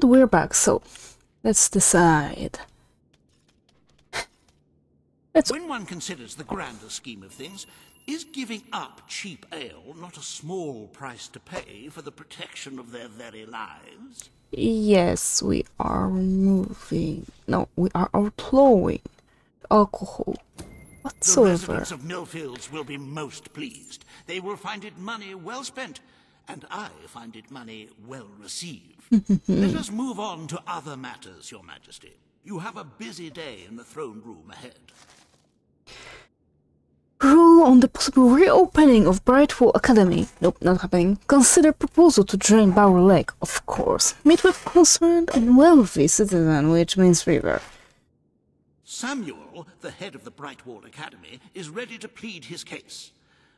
And we're back, so let's decide. Let's when one considers the grander scheme of things, is giving up cheap ale not a small price to pay for the protection of their very lives? Yes, we are moving. No, we are outlawing alcohol whatsoever. The residents of Millfields will be most pleased. They will find it money well spent, and I find it money well received. Let us move on to other matters, Your Majesty. You have a busy day in the throne room ahead. Rule on the possible reopening of Brightwall Academy. Nope, not happening. Consider proposal to drain Bower Lake, of course. Meet with concerned and wealthy citizen, which means Reaver. Samuel, the head of the Brightwall Academy, is ready to plead his case.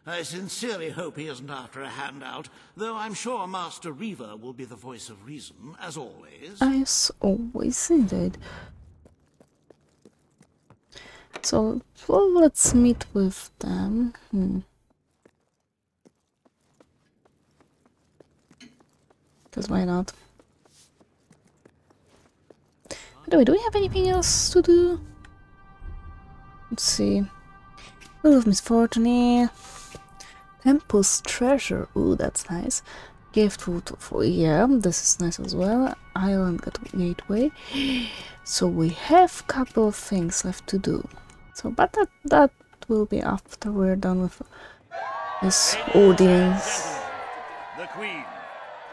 I sincerely hope he isn't after a handout, though I'm sure Master Reaver will be the voice of reason, as always. As always, indeed. So, well, let's meet with them. Hmm. Because why not? By the way, do we have anything else to do? Let's see. Wheel of Misfortune. Temple's Treasure. Ooh, that's nice. Gift food for yeah, this is nice as well. Island Gateway. So we have a couple of things left to do. So, but that that will be after we're done with this audience. The Queen.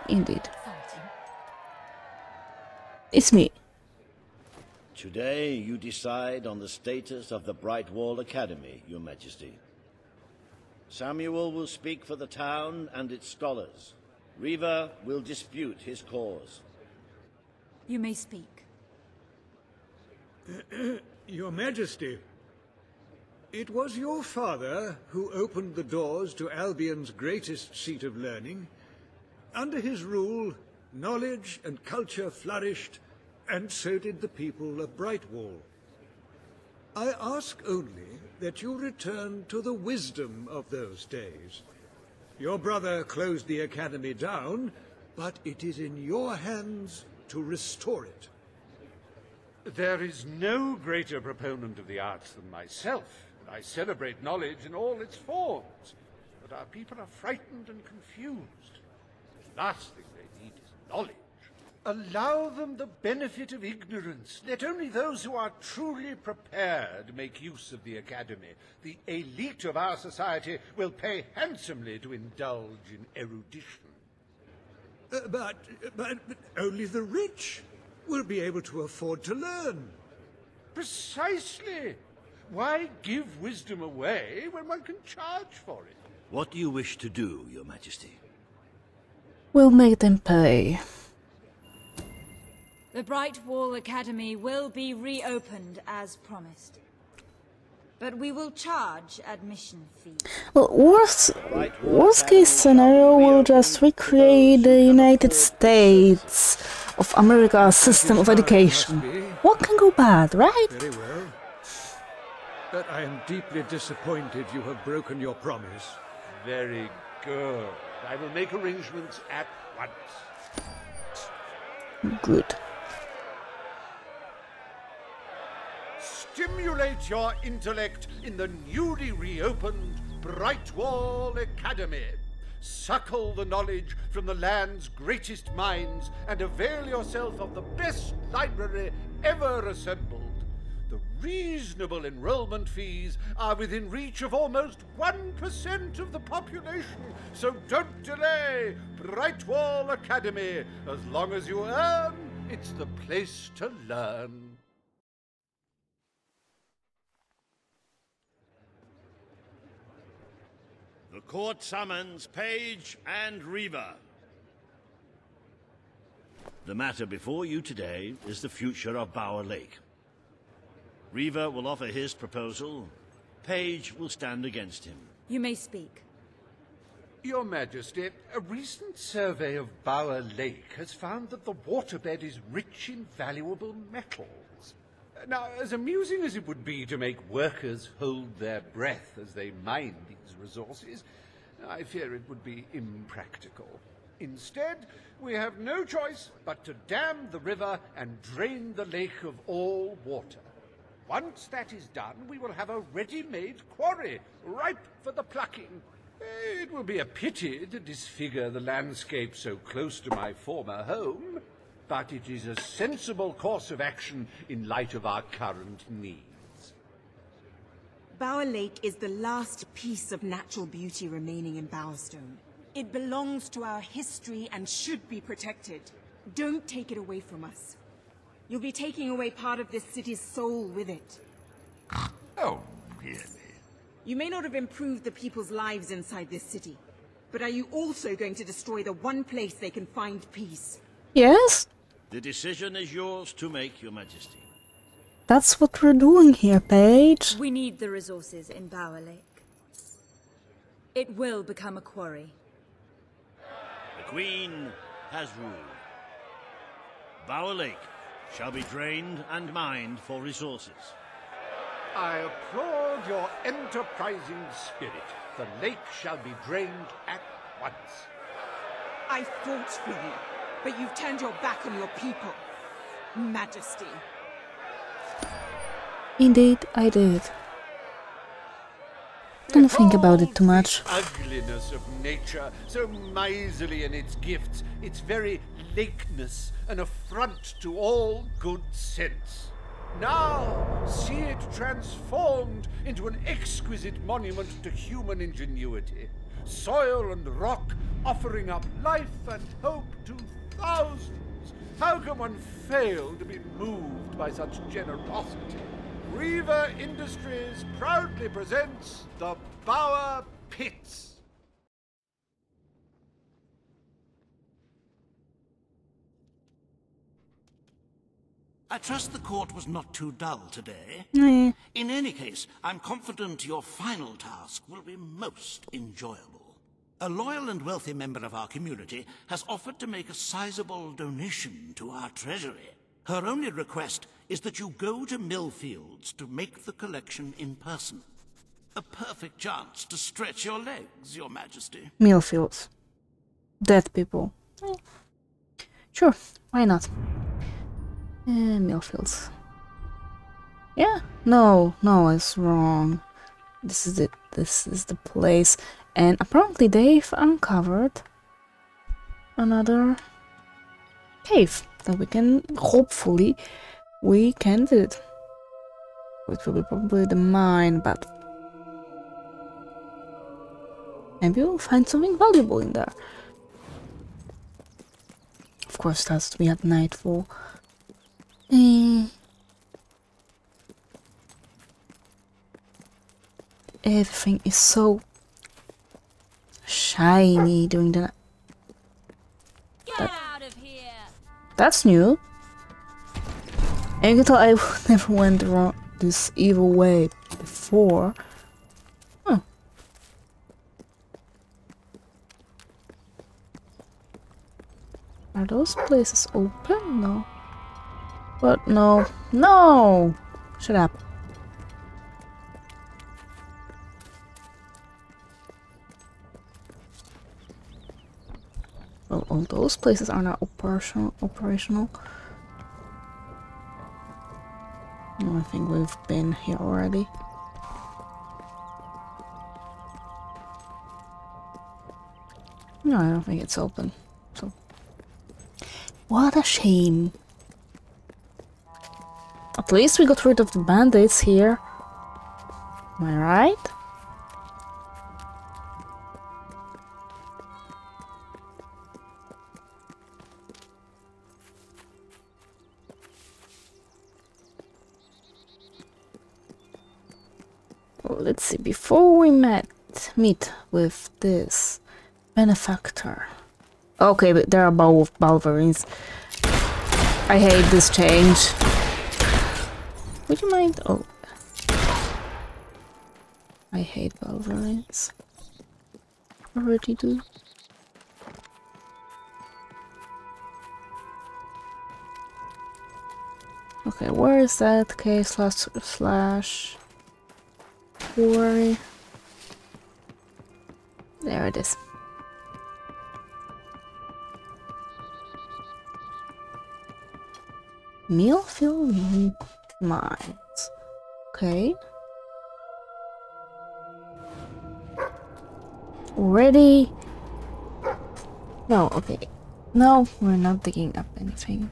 Indeed. It's me. Today you decide on the status of the Brightwall Academy, Your Majesty. Samuel will speak for the town and its scholars. Reaver will dispute his cause. You may speak. Your Majesty, it was your father who opened the doors to Albion's greatest seat of learning. Under his rule, knowledge and culture flourished and so did the people of Brightwall. I ask only that you return to the wisdom of those days. Your brother closed the Academy down, but it is in your hands to restore it. There is no greater proponent of the arts than myself. I celebrate knowledge in all its forms. But our people are frightened and confused. The last thing they need is knowledge. Allow them the benefit of ignorance. Let only those who are truly prepared make use of the Academy. The elite of our society will pay handsomely to indulge in erudition. Uh, but, but, but only the rich will be able to afford to learn. Precisely. Why give wisdom away when one can charge for it? What do you wish to do, Your Majesty? We'll make them pay. The Brightwall Academy will be reopened as promised. But we will charge admission fees. Well, worst, worst case scenario, we'll just recreate the United States of America's system of education. What can go bad, right? Very well. But I am deeply disappointed you have broken your promise. Very good. I will make arrangements at once. Good. Stimulate your intellect in the newly reopened Brightwall Academy. Suckle the knowledge from the land's greatest minds and avail yourself of the best library ever assembled. The reasonable enrollment fees are within reach of almost 1% of the population, so don't delay. Brightwall Academy. As long as you earn, it's the place to learn. The court summons Page and Reaver. The matter before you today is the future of Bower Lake. Reaver will offer his proposal. Page will stand against him. You may speak. Your Majesty, a recent survey of Bower Lake has found that the waterbed is rich in valuable metals. Now, as amusing as it would be to make workers hold their breath as they mine these resources, I fear it would be impractical. Instead, we have no choice but to dam the river and drain the lake of all water. Once that is done, we will have a ready-made quarry, ripe for the plucking. It will be a pity to disfigure the landscape so close to my former home, but it is a sensible course of action in light of our current needs. Bower Lake is the last piece of natural beauty remaining in Bowerstone. It belongs to our history and should be protected. Don't take it away from us. You'll be taking away part of this city's soul with it. Oh, really? You may not have improved the people's lives inside this city, but are you also going to destroy the one place they can find peace? Yes? The decision is yours to make, Your Majesty. That's what we're doing here, Page. We need the resources in Bower Lake. It will become a quarry. The Queen has ruled. Bower Lake shall be drained and mined for resources. I applaud your enterprising spirit. The lake shall be drained at once. I fought for you, but you've turned your back on your people. Majesty. Indeed, I did. Don't think about it too much. Ugliness of nature, so miserly in its gifts, its very lakeness, an affront to all good sense. Now, see it transformed into an exquisite monument to human ingenuity. Soil and rock offering up life and hope to thousands. How can one fail to be moved by such generosity? Reaver Industries proudly presents the Bower Pits. I trust the court was not too dull today. Eh, In any case, I'm confident your final task will be most enjoyable. A loyal and wealthy member of our community has offered to make a sizable donation to our treasury. Her only request is that you go to Millfields to make the collection in person. A perfect chance to stretch your legs, Your Majesty. Millfields. Dead people. Eh, Sure, why not? Uh, Millfields. Yeah, no, no, it's wrong. This is it. This is the place. And apparently they've uncovered another cave that we can, hopefully, we can do it. Which will be probably the mine, but maybe we'll find something valuable in there. Of course, it has to be at nightfall. Eh. Everything is so shiny during the night. Get out of here! That's new. And you can tell I never went around this evil way before. Huh. Are those places open? No. What? No. No! Shut up. Well, all those places are not operational. Operational. No, I think we've been here already. No, I don't think it's open. So, what a shame. At least we got rid of the bandits here. Am I right? Before we met, meet with this benefactor. Okay, but there are both Balverines. I hate this change. Would you mind? Oh. I hate Balverines. Already do. Okay, where is that? K slash slash quarry. There it is. Millfield Mines. Okay. Already? No, okay. No, we're not digging up anything.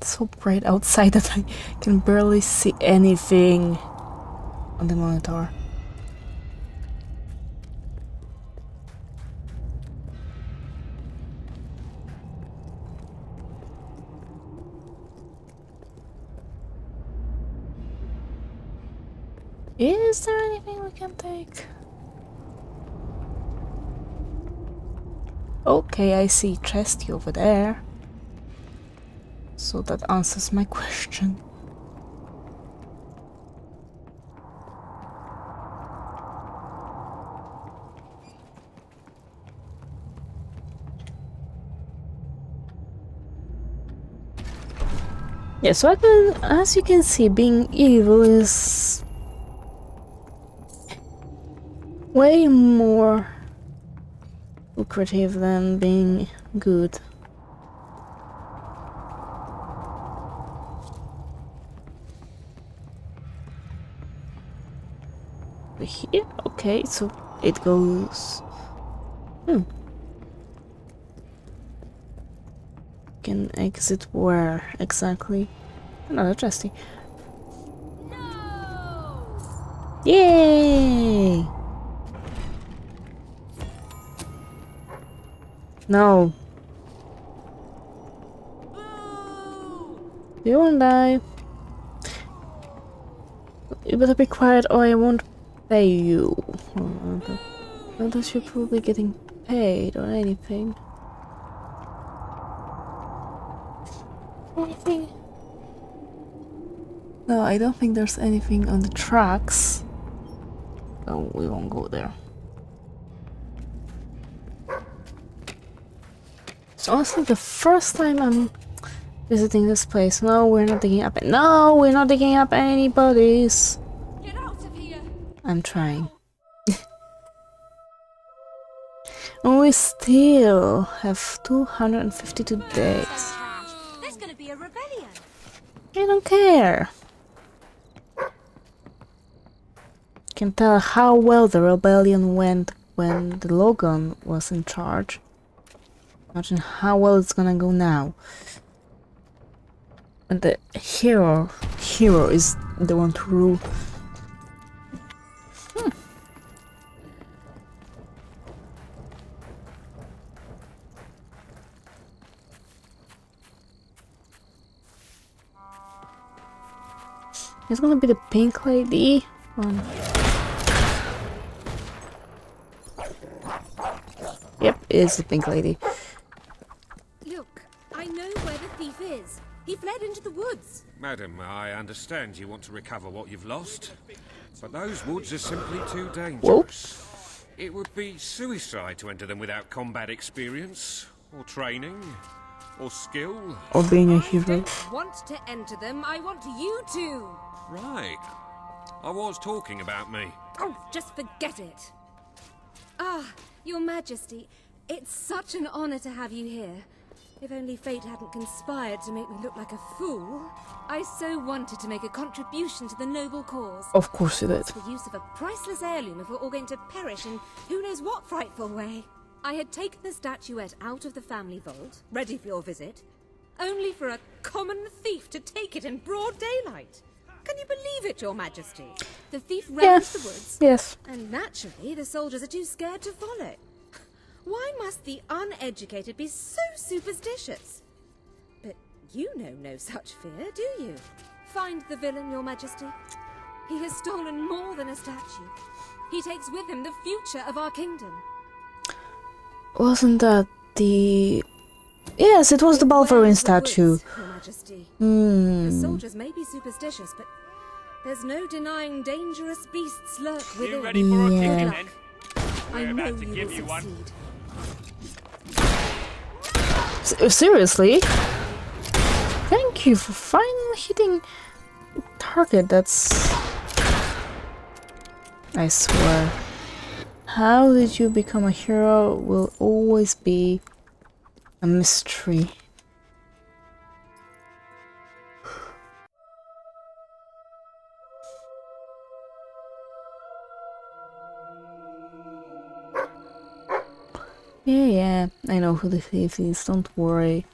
It's so bright outside that I can barely see anything on the monitor. Is there anything we can take? Okay, I see Chesty over there. So that answers my question. Yeah, so as you can see, being evil is way more lucrative than being good. Here? Okay, so it goes... Hmm. Can exit where exactly? Another trusty. Yay! No. You won't die. You better be quiet or I won't pay you. Unless you're probably getting paid or anything. Anything? No, I don't think there's anything on the tracks. So we won't go there. It's honestly the first time I'm visiting this place. No, we're not digging up. No, we're not digging up anybody's. Get out of here! I'm trying. and oh, we still have 252 days. There's gonna be a rebellion. I don't care. Can tell how well the rebellion went when the Logan was in charge. Imagine how well it's gonna go now. And the hero, hero is the one to rule. It's gonna be the pink lady. One. Yep, it's the pink lady. Look, I know where the thief is. He fled into the woods. Madam, I understand you want to recover what you've lost, but those woods are simply too dangerous. Whoops. It would be suicide to enter them without combat experience, or training, or skill. Or being a hero. don't want to enter them. I want you to. Right. I was talking about me. Oh, just forget it. Ah, Your Majesty, it's such an honor to have you here. If only fate hadn't conspired to make me look like a fool. I so wanted to make a contribution to the noble cause. Of course you did. What's the use of a priceless heirloom if we're all going to perish in who knows what frightful way? I had taken the statuette out of the family vault, ready for your visit, only for a common thief to take it in broad daylight. Can you believe it, Your Majesty? The thief ran into the woods, Yes. and naturally the soldiers are too scared to follow. Why must the uneducated be so superstitious? But you know no such fear, do you? Find the villain, Your Majesty. He has stolen more than a statue. He takes with him the future of our kingdom. Wasn't that the... Yes, it was the Beware statue. woods, The Hmm. soldiers may be superstitious, but there's no denying dangerous beasts lurk within. You ready for a Yeah. kicking Good then? I know about to you give will you one. S- seriously? Thank you for finally hitting target. That's... I swear. How did you become a hero will always be a mystery. Yeah, yeah, I know who the thief is, don't worry.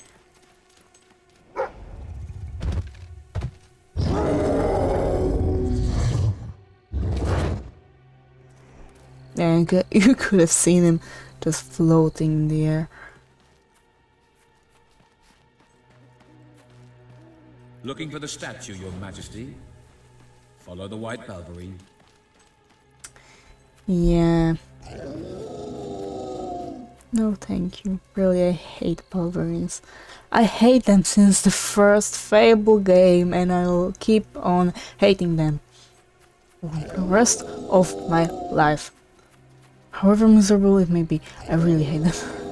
Yeah, you could, have seen him just floating in Looking for the statue, your majesty? Follow the white Balverine. Yeah. No, thank you. Really, I hate Balverines. I hate them since the first Fable game, and I'll keep on hating them for the rest of my life. However miserable it may be, I really hate them.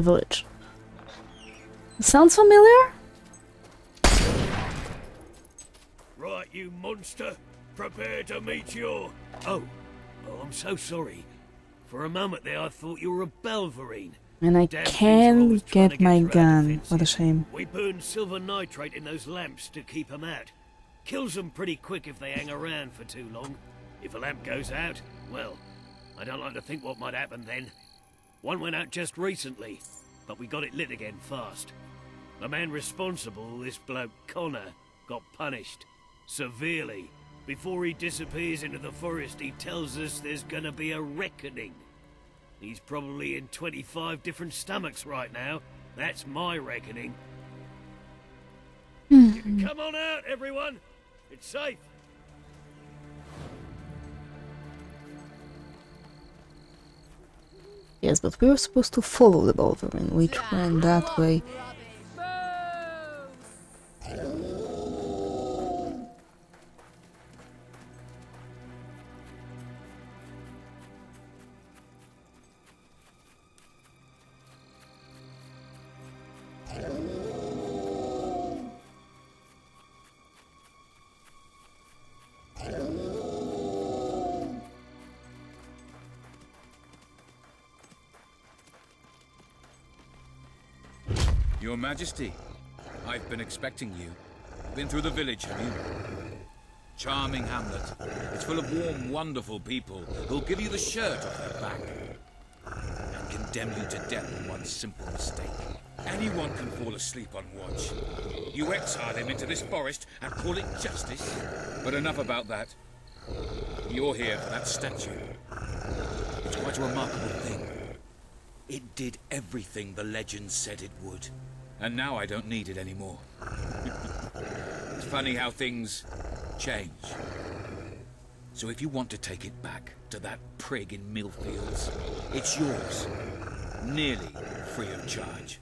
the village. Sounds familiar? Right, you monster. Prepare to meet your... Oh, oh, I'm so sorry. For a moment there, I thought you were a Balverine. And I Damn can't things are always trying get get my gun. What a shame. We burn silver nitrate in those lamps to keep 'em out. Kills 'em pretty quick if they hang around for too long. If a lamp goes out, well, I don't like to think what might happen then. One went out just recently, but we got it lit again fast. The man responsible, this bloke Connor, got punished. Severely. Before he disappears into the forest, he tells us there's gonna be a reckoning. He's probably in 25 different stomachs right now. That's my reckoning. You can come on out, everyone. It's safe. Yes, but we were supposed to follow the Balverine, which went that way. Majesty, I've been expecting you. Been through the village, have you? Charming hamlet. It's full of warm, wonderful people who'll give you the shirt off their back and condemn you to death on one simple mistake. Anyone can fall asleep on watch. You exile him into this forest and call it justice. But enough about that. You're here for that statue. It's quite a remarkable thing. It did everything the legend said it would. And now I don't need it anymore. it's funny how things change. So if you want to take it back to that prig in Millfields, it's yours. Nearly free of charge.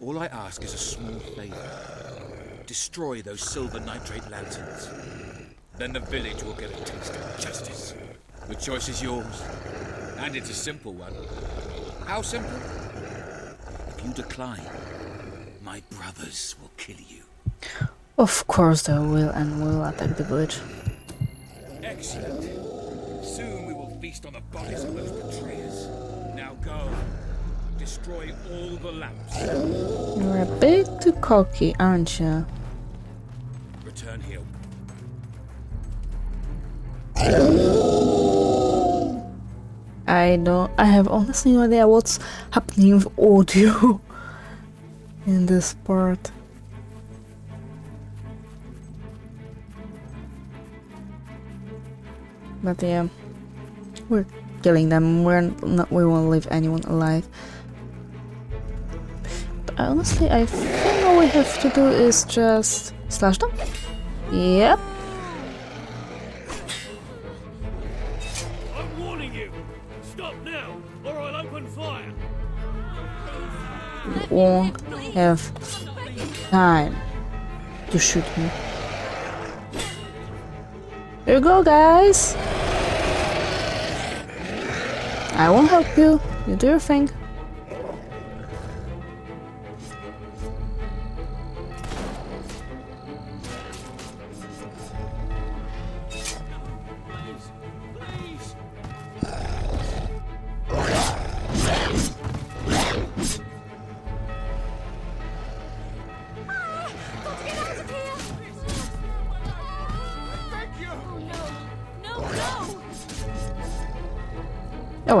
All I ask is a small favor. Destroy those silver nitrate lanterns. Then the village will get a taste of justice. The choice is yours. And it's a simple one. How simple? If you decline, my brothers will kill you. Of course they will and will attack the village. Excellent. Soon we will feast on the bodies of those betrayers. Now go. Destroy all the lamps. You're a bit too cocky, aren't you? Return here. I don't. I have honestly no idea what's happening with audio in this part. But yeah, we're killing them. We're not. We won't leave anyone alive. But honestly, I think all we have to do is just slash them. Yep. I'm warning you. Stop now, or I'll open fire. Have time to shoot me. Here you go, guys. I won't help you. You do your thing.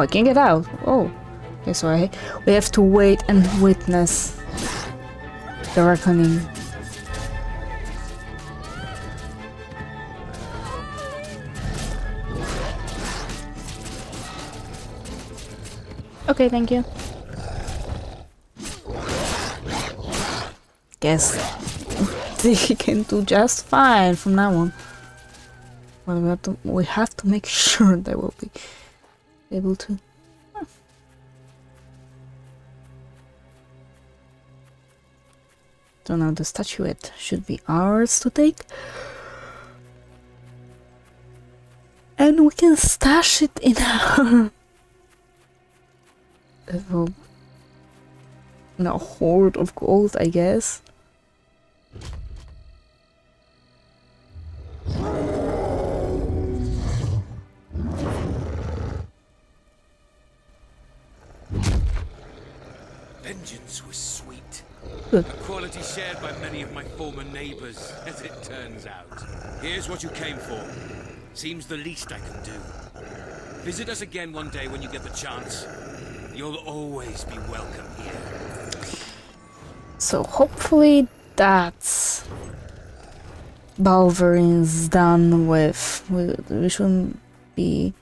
I can get out. Oh. Okay, so I, we have to wait and witness the reckoning. Okay, thank you. Guess they can do just fine from now on. Well, we have to, we have to make sure they will be able to. So now the statuette should be ours to take. And we can stash it in our in a hoard of gold, I guess. Vengeance was sweet. Good. A quality shared by many of my former neighbors, as it turns out. Here's what you came for. Seems the least I can do. Visit us again one day when you get the chance. You'll always be welcome here. So hopefully that's Balverine's done with. We, we shouldn't be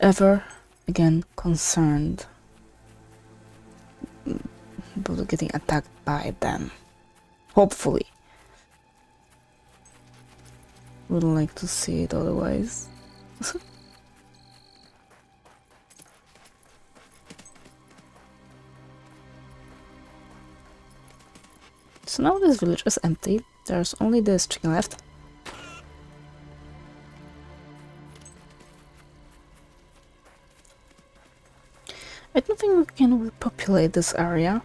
ever again concerned getting attacked by them. Hopefully. Wouldn't like to see it otherwise. So now this village is empty. There's only this chicken left. I don't think we can repopulate this area.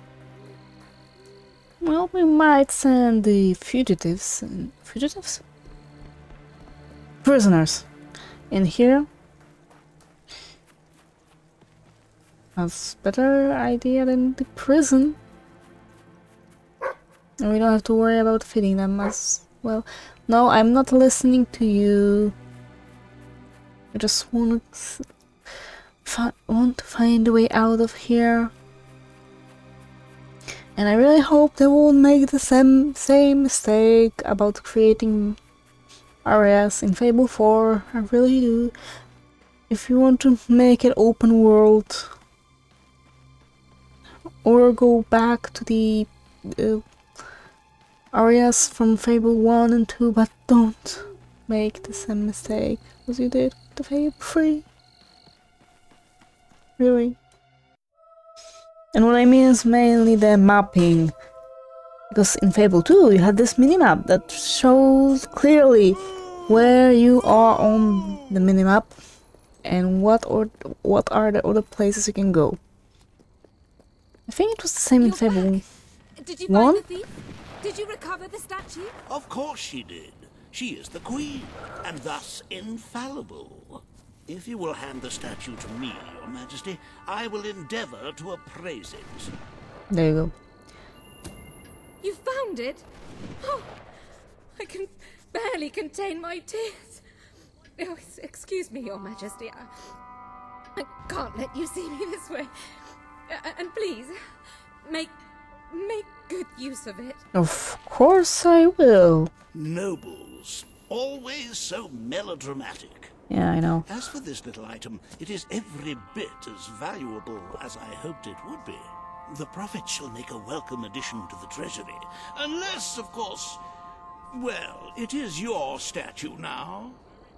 We might send the fugitives and fugitives? Prisoners in here. That's better idea than the prison. And we don't have to worry about feeding them as well. No, I'm not listening to you. I just want to want to find a way out of here. And I really hope they won't make the same same mistake about creating areas in Fable 4. I really do. If you want to make it open world or go back to the uh, areas from Fable 1 and 2, but don't make the same mistake as you did with Fable 3. Really. And what I mean is mainly the mapping. Because in Fable 2 you had this minimap that shows clearly where you are on the minimap and what or what are the other places you can go. I think it was the same You're in Fable back. Did you 1. find the thief? Did you recover the statue? Of course she did. She is the queen, and thus infallible. If you will hand the statue to me, your majesty, I will endeavor to appraise it. There you go. You found it? Oh, I can barely contain my tears. Oh, excuse me, Your Majesty. I, I can't let you see me this way. Uh, and please, make make good use of it. Of course I will. Nobles, always so melodramatic. Yeah, I know. As for this little item, it is every bit as valuable as I hoped it would be. The profit shall make a welcome addition to the treasury. Unless, of course, well, it is your statue now.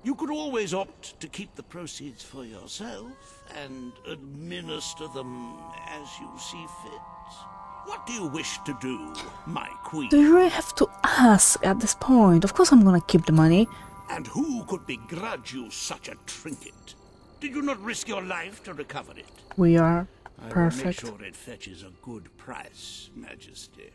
You could always opt to keep the proceeds for yourself and administer them as you see fit. What do you wish to do, my queen? Do you really have to ask at this point? Of course I'm gonna keep the money. And who could begrudge you such a trinket? Did you not risk your life to recover it? We are I will perfect. make sure it fetches a good price, Majesty.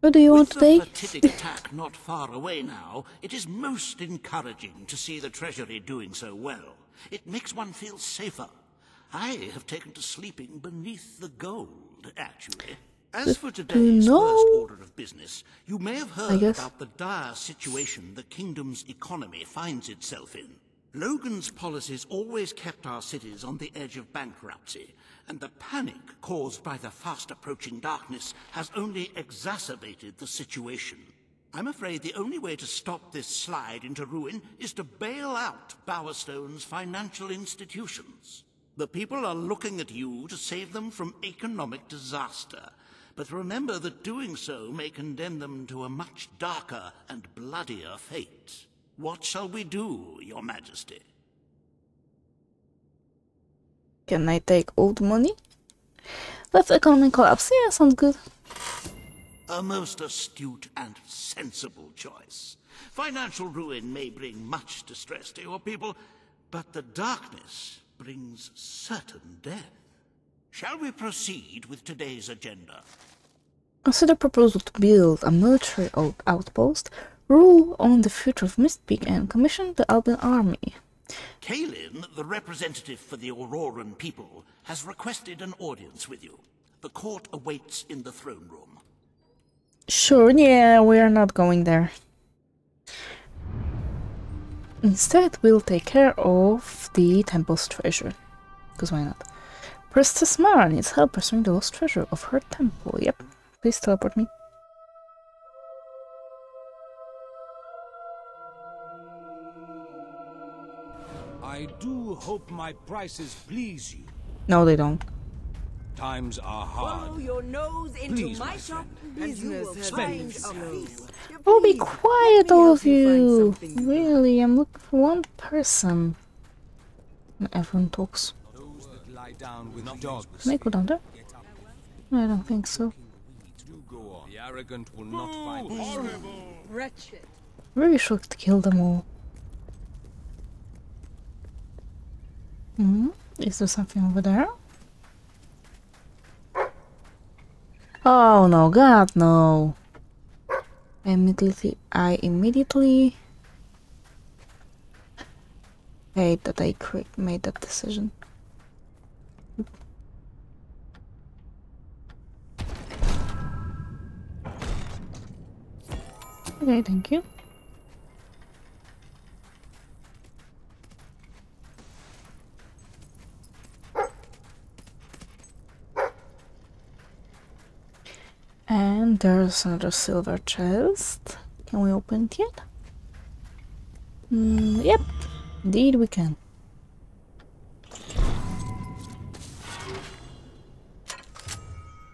What do you want With the today? fatidic attack not far away now, it is most encouraging to see the Treasury doing so well. It makes one feel safer. I have taken to sleeping beneath the gold, actually. As for uh, today's know- first order of business, you may have heard about the dire situation the kingdom's economy finds itself in. Logan's policies always kept our cities on the edge of bankruptcy, and the panic caused by the fast approaching darkness has only exacerbated the situation. I'm afraid the only way to stop this slide into ruin is to bail out Bowerstone's financial institutions. The people are looking at you to save them from economic disaster. But remember that doing so may condemn them to a much darker and bloodier fate. What shall we do, Your Majesty? Can I take old money? Let the economy collapse. Yeah, sounds good. A most astute and sensible choice. Financial ruin may bring much distress to your people, but the darkness brings certain death. Shall we proceed with today's agenda? Consider proposal to build a military outpost, rule on the future of Mistpeak, and commission the Albion army. Kalin, the representative for the Auroran people, has requested an audience with you. The court awaits in the throne room. Sure, yeah, we are not going there. Instead, we'll take care of the temple's treasure. Because why not? Priestess Mara needs help pursuing the lost treasure of her temple. Yep, please teleport me. Hope my prices please you. No, they don't. Times are hard. Follow your nose into Please, my my shop, friend. and you will Business find has a been piece. Oh, be quiet, all of you you! Really, I'm looking for one person. And everyone talks. Those that lie down with dogs Can I go down there? I don't think so. do go on. The arrogant will not find peace. Wretched. Really should kill them all. Hmm? Is there something over there? Oh no, God, no! I immediately, I immediately hate that I made that decision. Okay, thank you. And there's another silver chest. Can we open it yet? Mm, yep, indeed we can.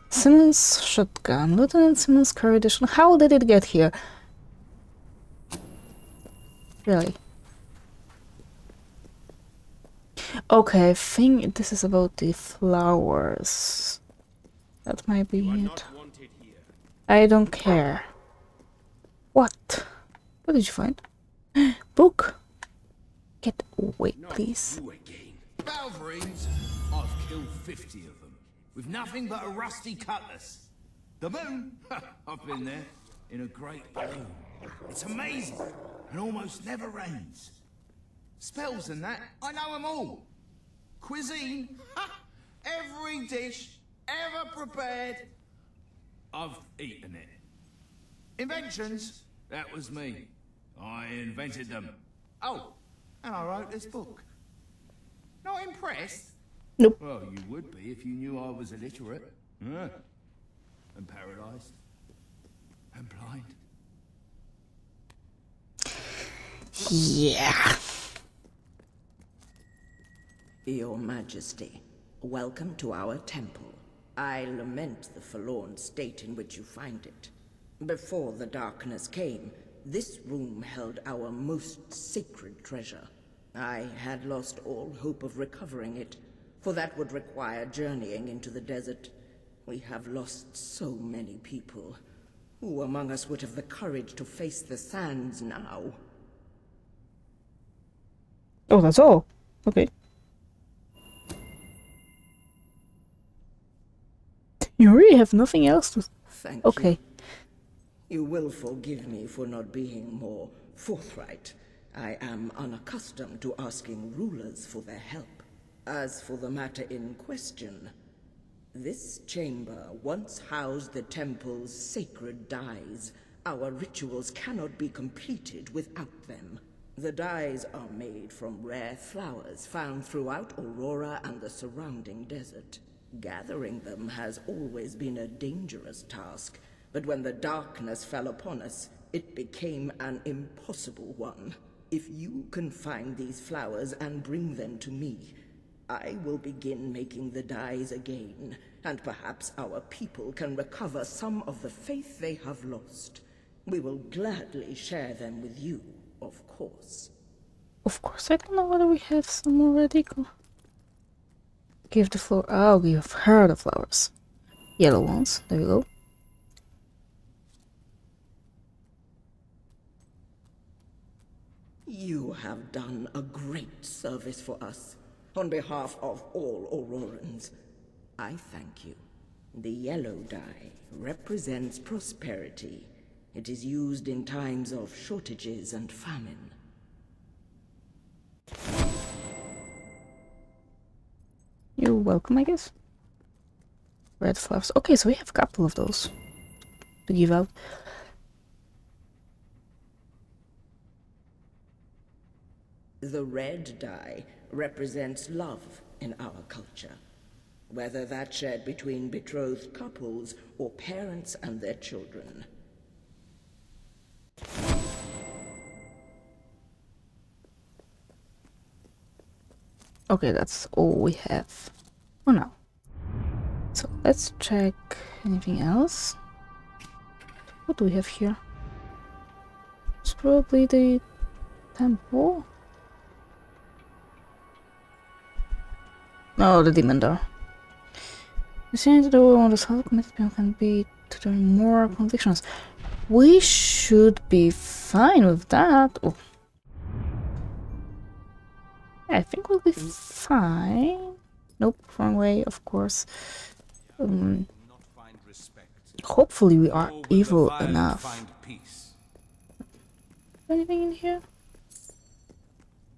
Simmons shotgun, Lieutenant Simmons Curry edition. How did it get here? Really? Okay, I think this is about the flowers. That might be it. I don't care. What? What did you find? Book? Get away, please. Balverines? I've killed 50 of them, with nothing but a rusty cutlass. The moon? I've been there, in a great balloon. It's amazing, and almost never rains. Spells and that, I know them all. Cuisine? Every dish ever prepared, I've eaten it. Inventions? That was me. I invented them. Oh, and I wrote this book. Not impressed? Nope. Well, you would be if you knew I was illiterate. Yeah. And paralyzed. And blind. Yeah. Your Majesty, welcome to our temple. I lament the forlorn state in which you find it. Before the darkness came, this room held our most sacred treasure. I had lost all hope of recovering it, for that would require journeying into the desert. We have lost so many people. Who among us would have the courage to face the sands now? Oh, that's all. Okay. You really have nothing else to. Thank okay. you. You will forgive me for not being more forthright. I am unaccustomed to asking rulers for their help. As for the matter in question, this chamber once housed the temple's sacred dyes. Our rituals cannot be completed without them. The dyes are made from rare flowers found throughout Aurora and the surrounding desert. Gathering them has always been a dangerous task, but when the darkness fell upon us, it became an impossible one. If you can find these flowers and bring them to me, I will begin making the dyes again, and perhaps our people can recover some of the faith they have lost. We will gladly share them with you, of course. Of course, I don't know whether we have some already. Give the flower. Oh, have heard of flowers. Yellow ones. There we go. You have done a great service for us. On behalf of all Aurorans, I thank you. The yellow dye represents prosperity. It is used in times of shortages and famine. You're welcome, I guess. Red flowers. Okay, so we have a couple of those to give out. The red dye represents love in our culture. Whether that's shared between betrothed couples or parents and their children. Okay, that's all we have for now. So let's check anything else. What do we have here? It's probably the temple. No, the demon door. The door on the south committed can be to their moral convictions. We should be fine with that. Oh. I think we'll be fine. Nope, wrong way, of course. Um, hopefully we are evil enough. Anything in here?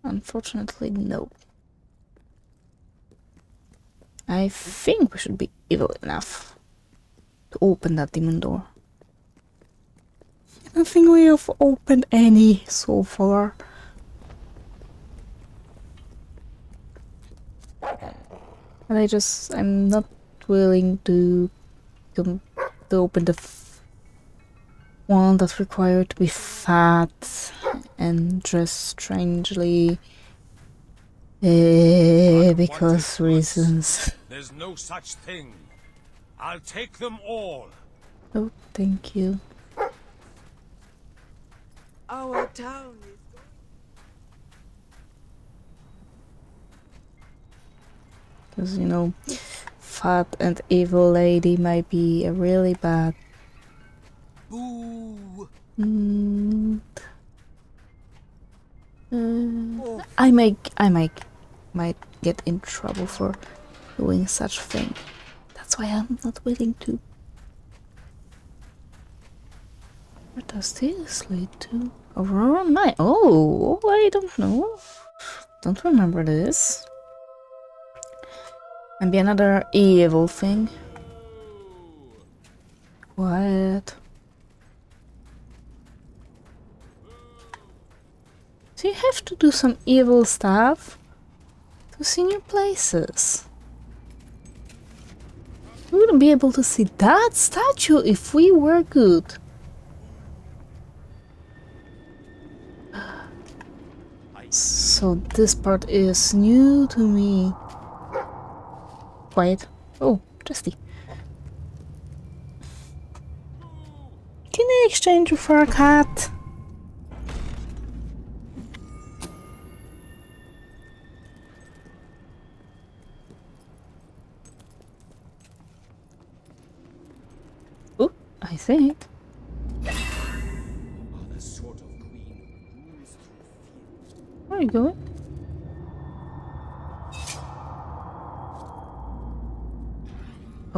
Unfortunately, no. I think we should be evil enough to open that demon door. I don't think we have opened any so far. And I just, I'm not willing to, to, to open the one that's required to be fat and dress strangely. Eh, because reasons. There's no such thing. I'll take them all. Oh, thank you. Our town Because, you know, fat and evil lady might be a really bad. Mm, uh, I might, I might, might get in trouble for doing such thing. That's why I'm not willing to. Where does this lead to? Aurora Night. Oh, I don't know. Don't remember this. Maybe another evil thing. What? So you have to do some evil stuff to see new places. We wouldn't be able to see that statue if we were good. So this part is new to me quiet. Oh, Trusty. Can I exchange you for a cat? Oh, I see it. Where are you going?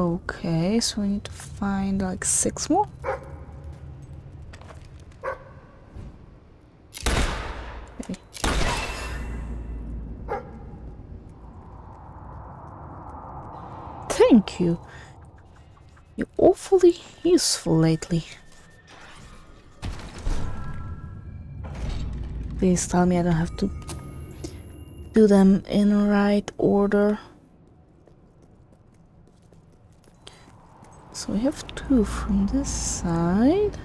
Okay, so we need to find like six more. Okay. Thank you. You're awfully useful lately. Please tell me I don't have to do them in right order. So we have two from this side.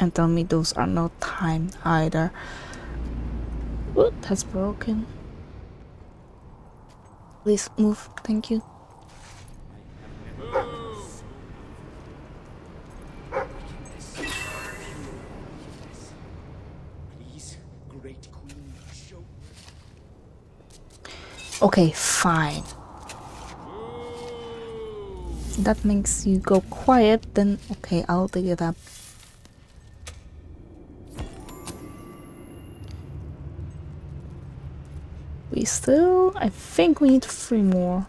And tell me those are not timed either. Ooh, that's broken. Please move, thank you. Okay, fine. That makes you go quiet, then okay, I'll dig it up. We still, I think we need three more.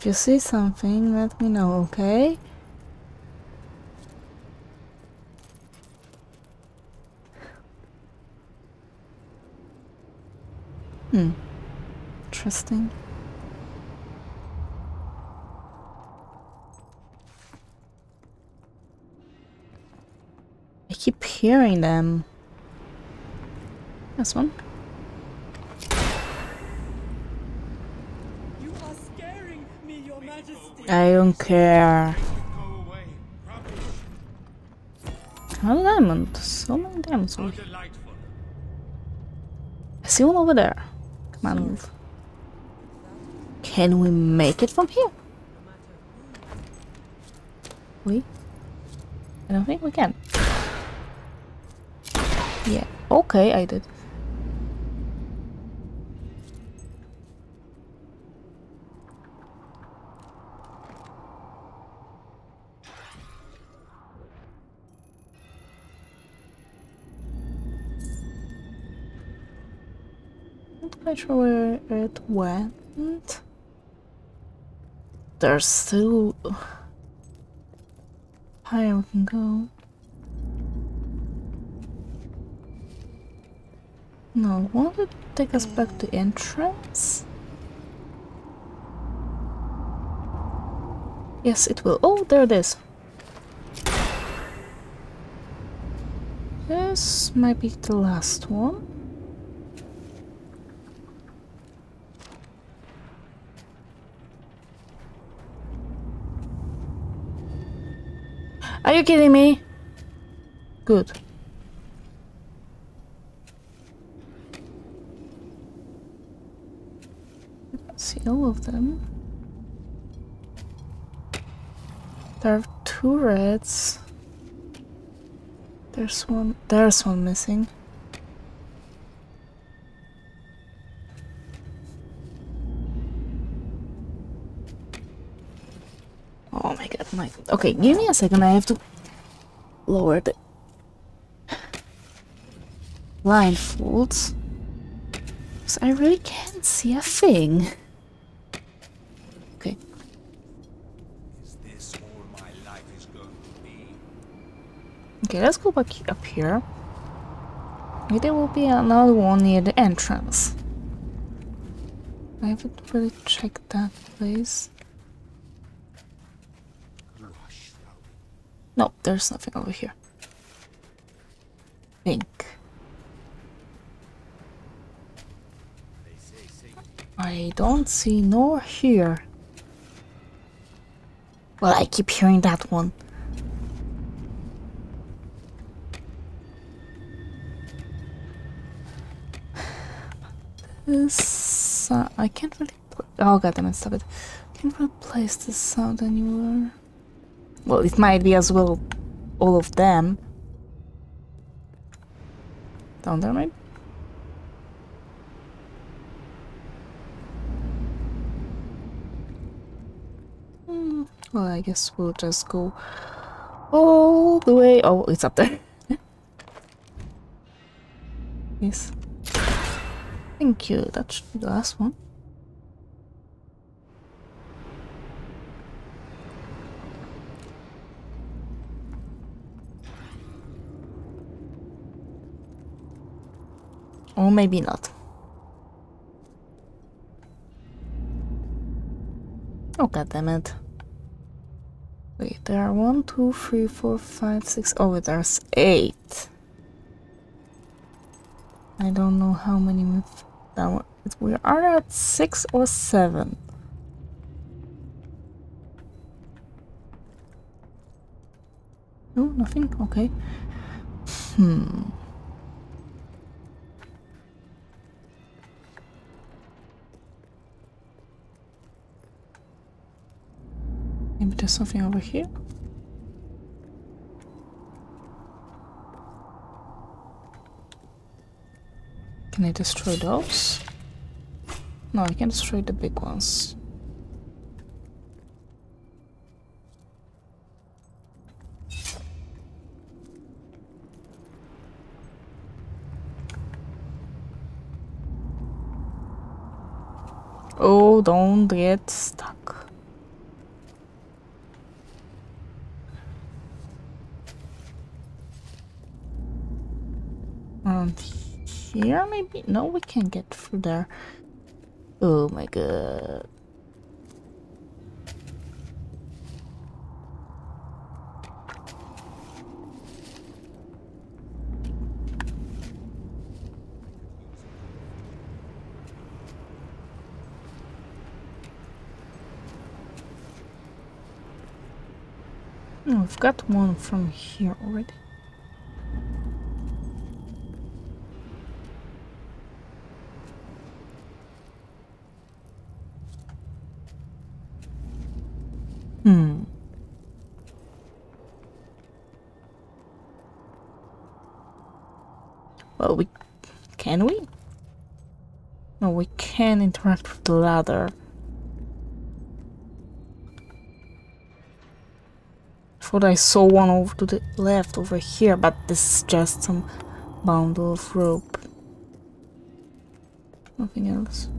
If you see something, let me know, okay? Hmm. Interesting. I keep hearing them. This one. I don't care. Another diamond. So many diamonds. I see one over there. Come on, move. Can we make it from here? We? I don't think we can. Yeah. Okay, I did. Quite sure where it went. There's still higher we can go. No, won't it take us back to entrance? Yes, it will. Oh, there it is. This might be the last one. Are you kidding me? Good. See all of them. There are two reds. There's one. There's one missing. Oh my. Okay, give me a second. I have to lower the blindfolds. Because I really can't see a thing. Okay. Okay, let's go back up here. Maybe there will be another one near the entrance. I haven't really checked that place. No, there's nothing over here. Think. I don't see nor hear. Well, I keep hearing that one. This uh, I can't really. Oh god damn it! Stop it! Can't really place this sound anywhere. Well, it might be as well all of them. Down there, maybe. Hmm, well, I guess we'll just go all the way. Oh, it's up there. yes. Thank you. That should be the last one. Or maybe not. Oh god damn it. Wait, there are one, two, three, four, five, six. Oh, there's eight. I don't know how many we've done. We are at six or seven. No, nothing? Okay. Hmm. There's something over here? Can I destroy those? No, I can destroy the big ones. Oh, don't get stuck. Around here, maybe? No, we can't get through there. Oh my god. Oh, we've got one from here already. Hmm. Well, we... Can we? No, we can interact with the ladder. thought I saw one over to the left over here, but this is just some bundle of rope. Nothing else.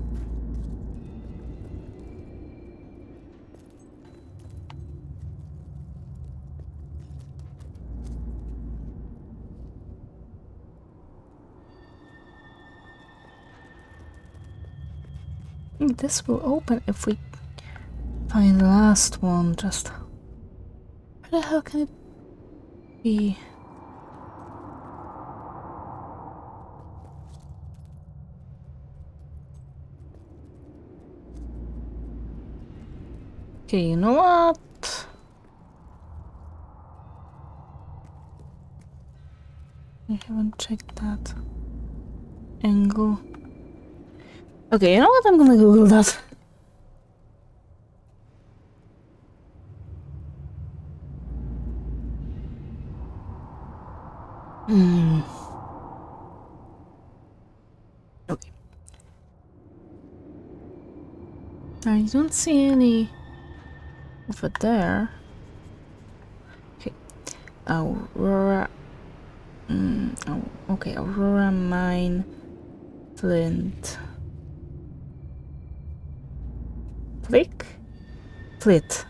This will open if we find the last one. Just where the hell can it be? Okay, you know what? I haven't checked that angle. Okay, you know what? I'm gonna Google that. Hmm. Okay. I don't see any over there. Okay. Aurora. Mm, oh, okay, Aurora Mine. Flint. Flick? Flit.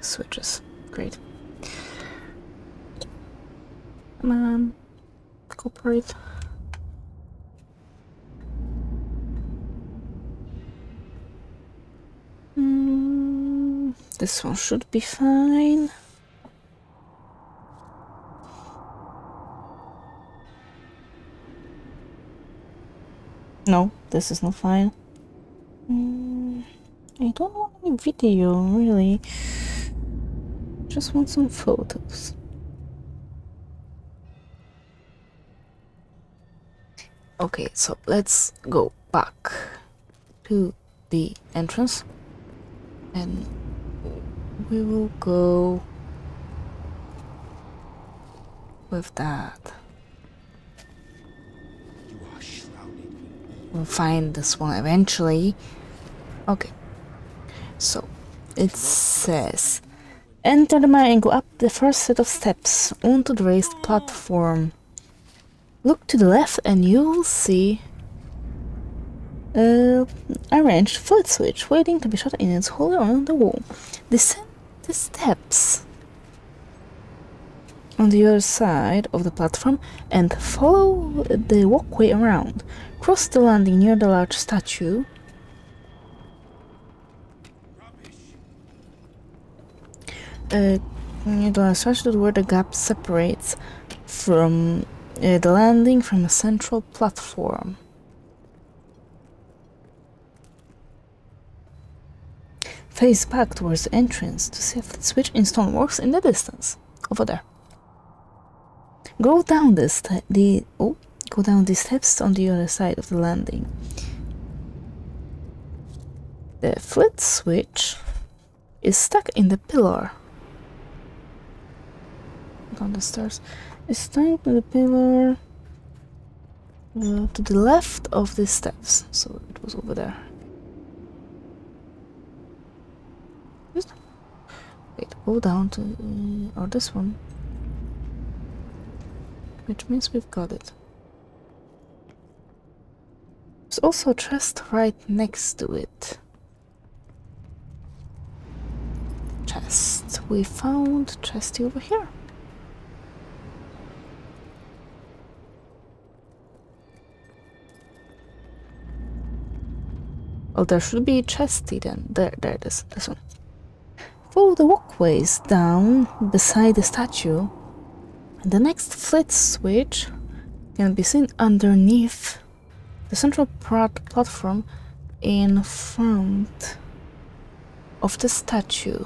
Switches. Great. Come on. Cooperate. Mm, this one should be fine. No, this is not fine. I don't want any video, really. Just want some photos. Okay, so let's go back to the entrance and we will go with that. We'll find this one eventually. Okay. It says Enter the mine and go up the first set of steps onto the raised platform. Look to the left and you'll see a arranged flit switch waiting to be shot in its hole on the wall. Descend the steps on the other side of the platform and follow the walkway around. Cross the landing near the large statue. Uh, where the gap separates from uh, the landing from a central platform. Face back towards the entrance to see if the switch in stone works in the distance. Over there. Go down the oh go down the steps on the other side of the landing. The flit switch is stuck in the pillar. Down the stairs. It's stuck to the pillar uh, to the left of the steps. So it was over there. Wait, go down to uh, or this one which means we've got it. There's also a chest right next to it. Chest. We found chesty over here. There should be chesty then. There, there it is. This one. Follow the walkways down beside the statue the next flit switch can be seen underneath the central platform in front of the statue.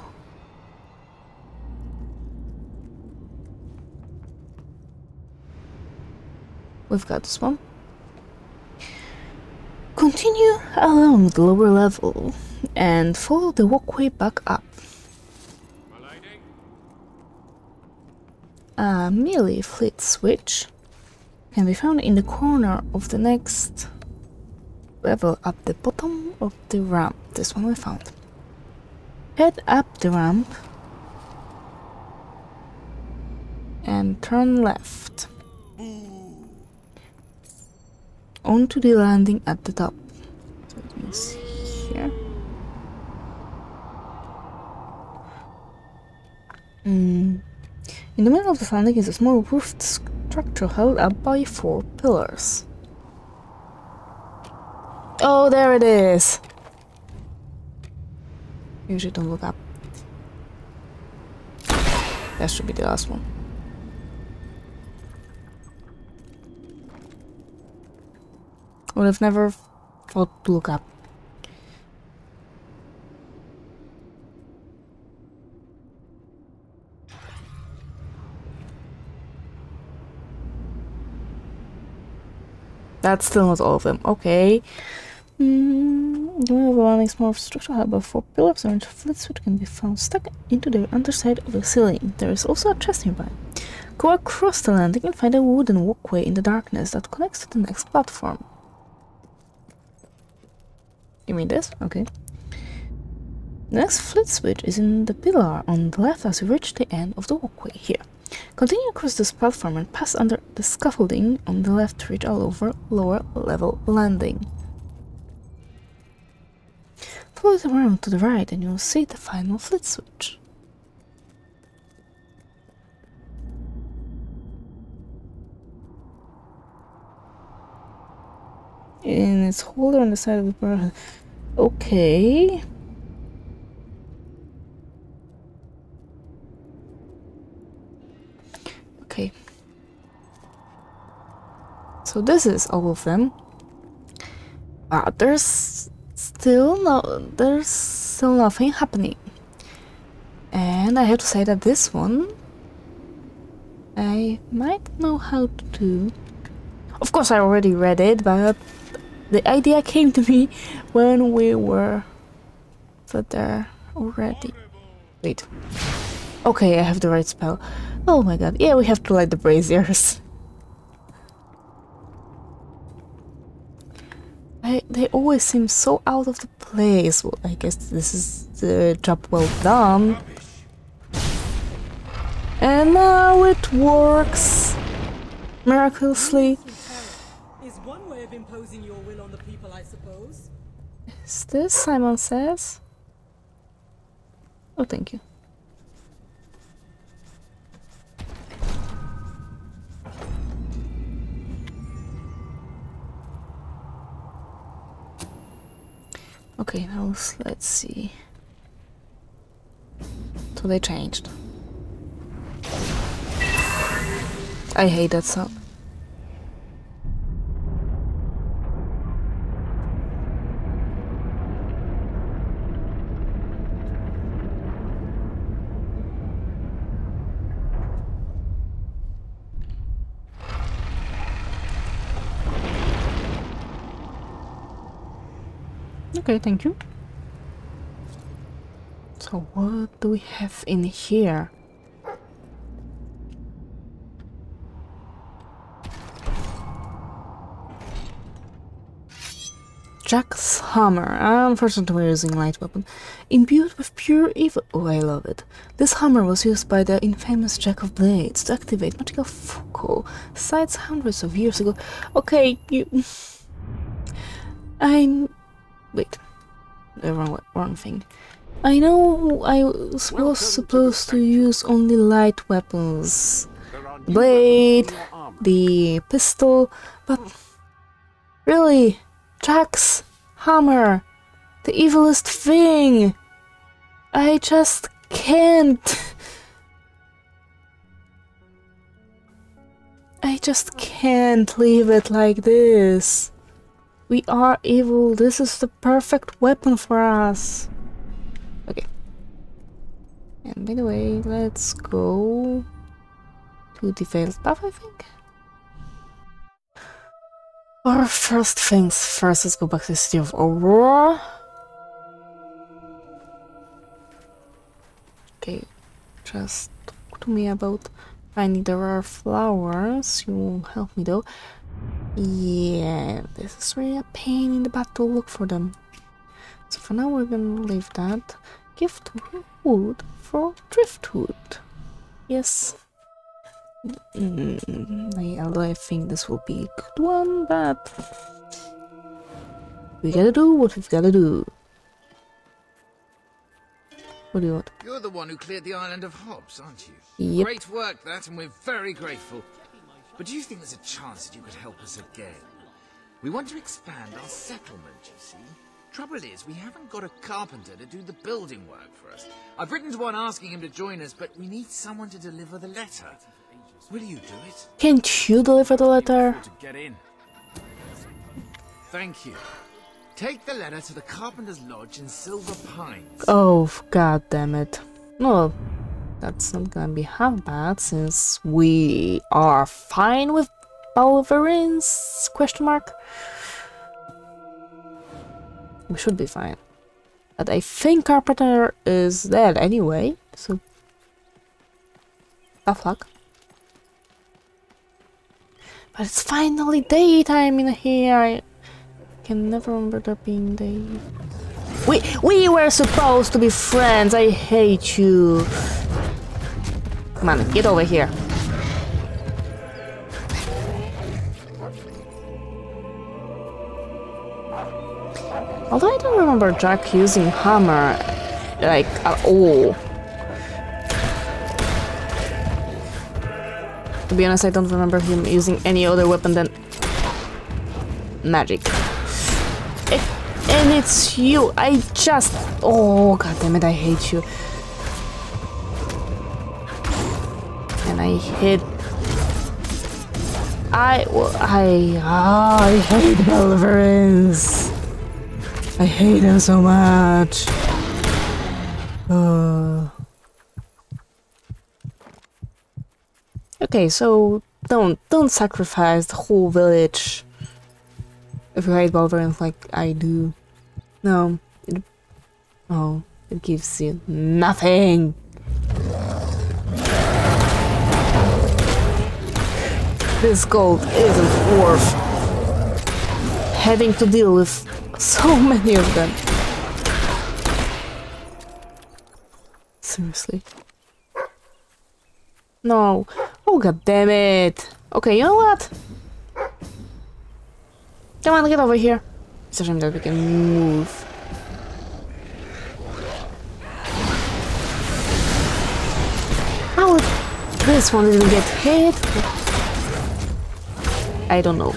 We've got this one. Continue along the lower level and follow the walkway back up. a melee flit switch can be found in the corner of the next level at the bottom of the ramp. This one we found. Head up the ramp and turn left onto the landing at the top. So let me see here. Mm. In the middle of the landing is a small roofed structure held up by four pillars. Oh, there it is! Usually don't look up. That should be the last one. Would have never thought to look up. That's still not all of them. Okay. Mm, the overwhelming small structure however four pillars and a flit switch can be found stuck into the underside of the ceiling. There is also a chest nearby. Go across the landing and find a wooden walkway in the darkness that connects to the next platform. You mean this? Okay. The next flit switch is in the pillar on the left as you reach the end of the walkway here. Continue across this platform and pass under the scaffolding on the left to reach a lower, lower level landing. Follow it around to the right and you'll see the final flit switch. In its holder on the side of the bar. Okay. Okay. So this is all of them. Uh, there's still no, there's still nothing happening. And I have to say that this one I might know how to do. Of course, I already read it, but the idea came to me when we were there already. Wait. Okay, I have the right spell. Oh my god. Yeah, we have to light the braziers. I, they always seem so out of the place. Well, I guess this is the job well done. And now it works miraculously. Is one way of imposing your will on the people, I suppose. Is this Simon says? Oh, thank you. Okay, now let's see. So they changed. I hate that sound. Okay, thank you. So what do we have in here? Jack's hammer. Unfortunately, we're using light weapon. Imbued with pure evil. Oh, I love it. This hammer was used by the infamous Jack of Blades to activate magical focal sites hundreds of years ago. Okay, you. I'm. Wait. The wrong, wrong thing. I know I was supposed to use only light weapons. Blade, the pistol, but really, Jack's hammer, the evilest thing. I just can't. I just can't leave it like this. We are evil. This is the perfect weapon for us. Okay. And by the way, let's go to the failed path, I think. Or first things first, let's go back to the City of Aurora. Okay, just talk to me about finding the rare flowers. You will help me though. Yeah, this is really a pain in the butt to look for them. So for now we're gonna leave that. Gift wood for driftwood. Yes. Mm, although I think this will be a good one, but we gotta do what we've gotta do. What do you want? You're the one who cleared the island of Hobbes, aren't you? Yep. Great work, that, and we're very grateful. But do you think there's a chance that you could help us again? We want to expand our settlement, you see. Trouble is, we haven't got a carpenter to do the building work for us. I've written to one asking him to join us, but we need someone to deliver the letter. Will you do it? Can't you deliver the letter? Get in. Thank you. Take the letter to the Carpenter's Lodge in Silver Pines. Oh, god damn it. No, that's not gonna be half bad since we are fine with Balverines? Question mark. We should be fine. But I think Carpenter is dead anyway, so tough luck. But it's finally daytime in here. I can never remember there being day. We we were supposed to be friends. I hate you. Come on, get over here. Although I don't remember Jack using hammer, like, at all. To be honest, I don't remember him using any other weapon than magic. It, and it's you. I just... Oh, god damn it, I hate you. I hit... I... I... Oh, I hate Balverines. I hate him so much. Uh. Okay, so don't don't sacrifice the whole village if you hate Balverines like I do. No, it oh it gives you nothing. This gold isn't worth having to deal with so many of them. Seriously. No. Oh god damn it. Okay, you know what? Come on, get over here. It's a shame that we can move. How this one didn't get hit? I don't know.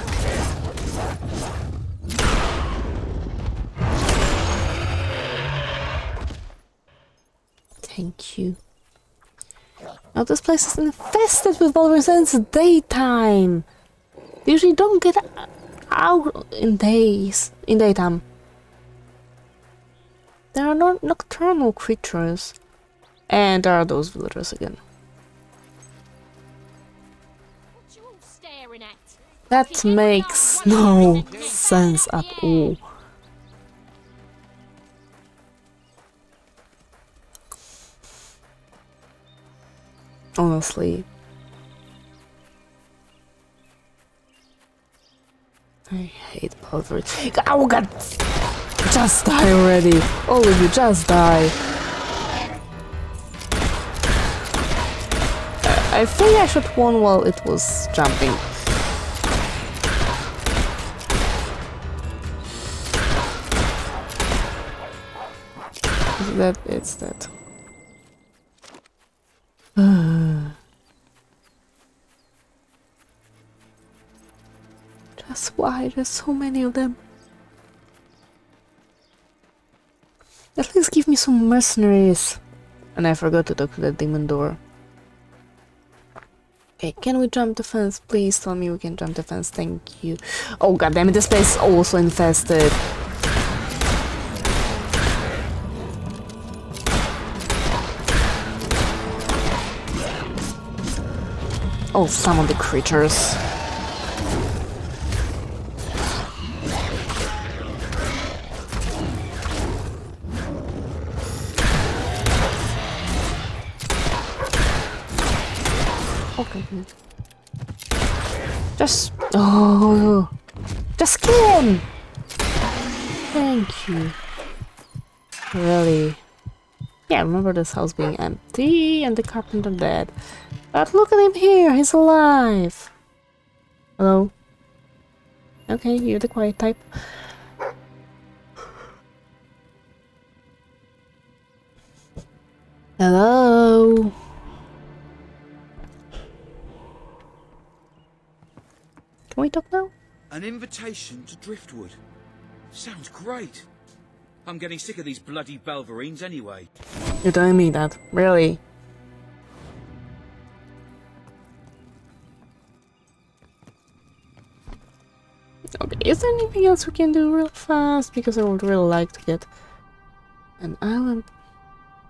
Thank you. Now this place is infested with Balverines since daytime. They usually don't get out in days, in daytime. There are no nocturnal creatures. And there are those villagers again. That makes no sense at all. Honestly. I hate Palvert. Oh god! Just die already! All of you, just die! I think I should one while it was jumping. That it's that. Just why there's so many of them? At least give me some mercenaries. And I forgot to talk to the demon door. Okay, can we jump the fence? Please tell me we can jump the fence. Thank you. Oh god damn it, this place is also infested. Some of the creatures. Okay. Just oh, just kill him. Thank you. Really. Yeah, remember this house being empty and the carpenter dead. But look at him here, he's alive. Hello? Okay, you're the quiet type. Hello? Can we talk now? An invitation to Driftwood. Sounds great. I'm getting sick of these bloody Balverines anyway. You're telling me that? Really? Is there anything else we can do real fast? Because I would really like to get an island.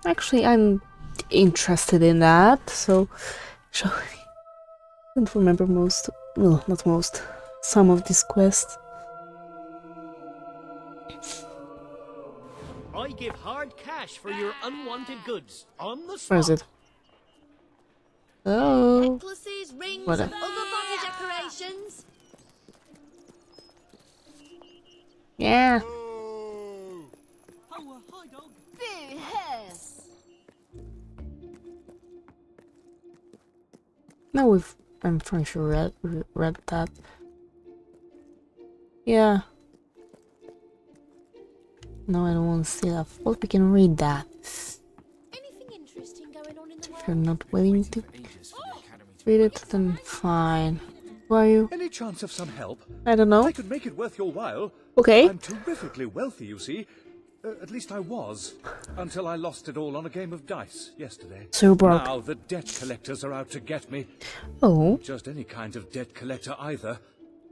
Actually, I'm interested in that, so shall we? I don't remember most, well, not most, some of these quests. I give hard cash for your unwanted goods on the spot. Where is it? Oh. Necklaces, rings, What a- other body decorations. Yeah. No, we've. I'm pretty sure read read that. Yeah. No, I don't want to see that. Well, we can read that. Anything interesting going on in the If you're not willing to read it, then fine. Are you? Any chance of some help? I don't know. I could make it worth your while. Okay. I'm terrifically wealthy, you see. Uh, at least I was, until I lost it all on a game of dice yesterday. So broke. Now the debt collectors are out to get me. Oh. Not just any kind of debt collector either,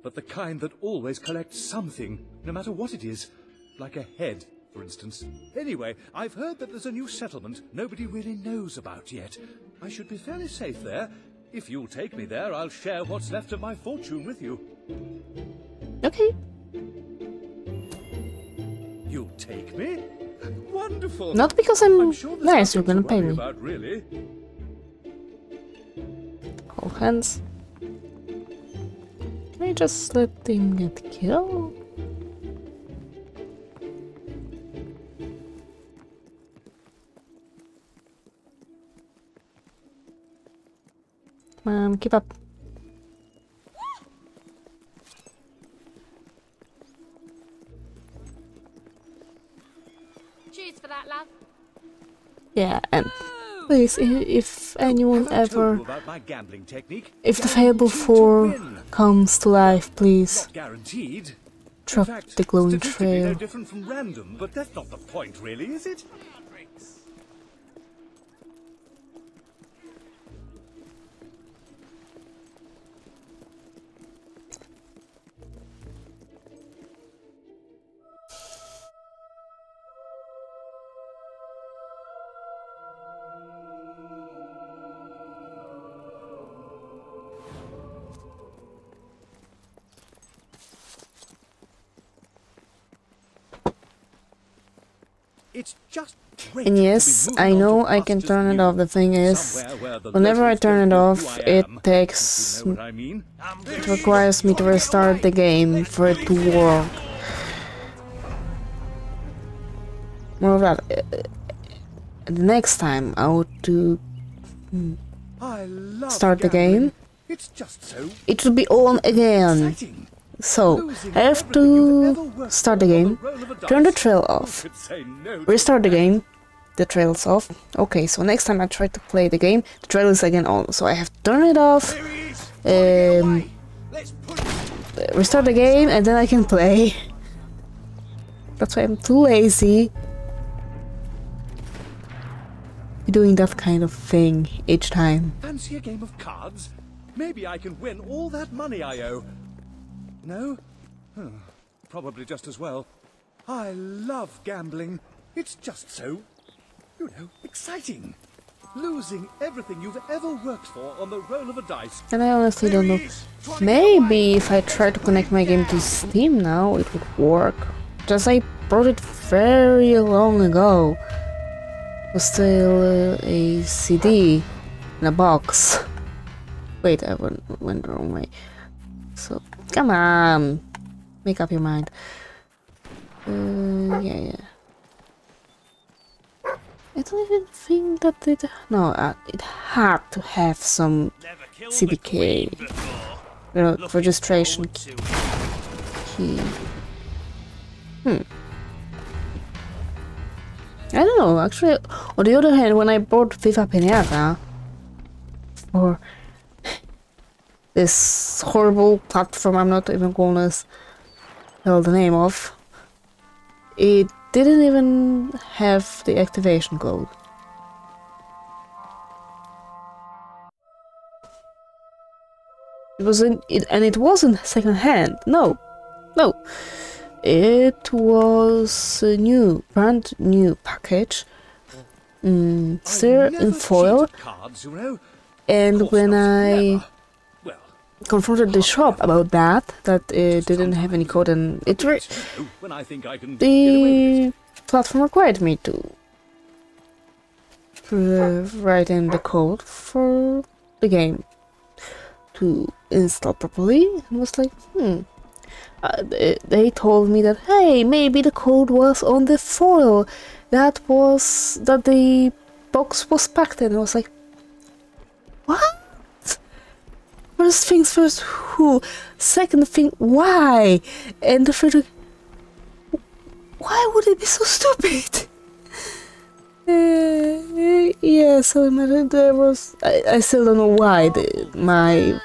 but the kind that always collects something, no matter what it is. Like a head, for instance. Anyway, I've heard that there's a new settlement nobody really knows about yet. I should be fairly safe there. If you'll take me there, I'll share what's left of my fortune with you. Okay. You'll take me? Wonderful. Not because I'm, sure nice, you're gonna to pay me. About, really. Hold hands. Can I just let him get killed? Come on, keep up. Cheers for that, love. Yeah, and please, if anyone Have I told ever, you about my gambling technique? if the Fable 4 comes to life, please Not drop fact, the glowing statistically, no trail. different from random, but that's not the point, really, is it? And to be yes, I know I can turn it off. The thing is, somewhere where the whenever I turn it don't know who off, it takes. if you know what I mean. It requires me to restart the game for it to work. More of that. uh, The next time I would to start the game, It's just so it will be on again. So I have to start the game, turn the trail off, could say no to restart the game. The trail's off. Okay, so next time I try to play the game, the trail is again on. So I have to turn it off, um, restart the game, and then I can play. That's why I'm too lazy. Doing that kind of thing each time. Fancy a game of cards? Maybe I can win all that money I owe. No? Huh, probably just as well. I love gambling. It's just so, you know, exciting. Losing everything you've ever worked for on the roll of a dice. And I honestly don't know. Maybe if I try to connect my game to Steam now, it would work. Just I bought it very long ago. It was still uh, a CD in a box. Wait, I went, went the wrong way. So, come on. Make up your mind. Uh, yeah, yeah. I don't even think that it... No, uh, it had to have some CDK. You know, registration key. Hmm. I don't know, actually, on the other hand, when I bought Viva Pinata for this horrible platform I'm not even gonna tell the name of, it didn't even have the activation code. It was in it, and it wasn't second hand. No, no, it was a new, brand new package, mm, still in foil. Cards, you know. And when I confronted the shop about that, that it didn't have any code, and it re- When I think I can get away with the platform required me to uh, write in the code for the game to install properly. And was like, hmm. Uh, they, they told me that hey, maybe the code was on the foil. That was that the box was packed in. I was like, what? First things first, who? Second thing, why? And the third, why would it be so stupid? Uh, yeah, so imagine there was. I, I still don't know why the, my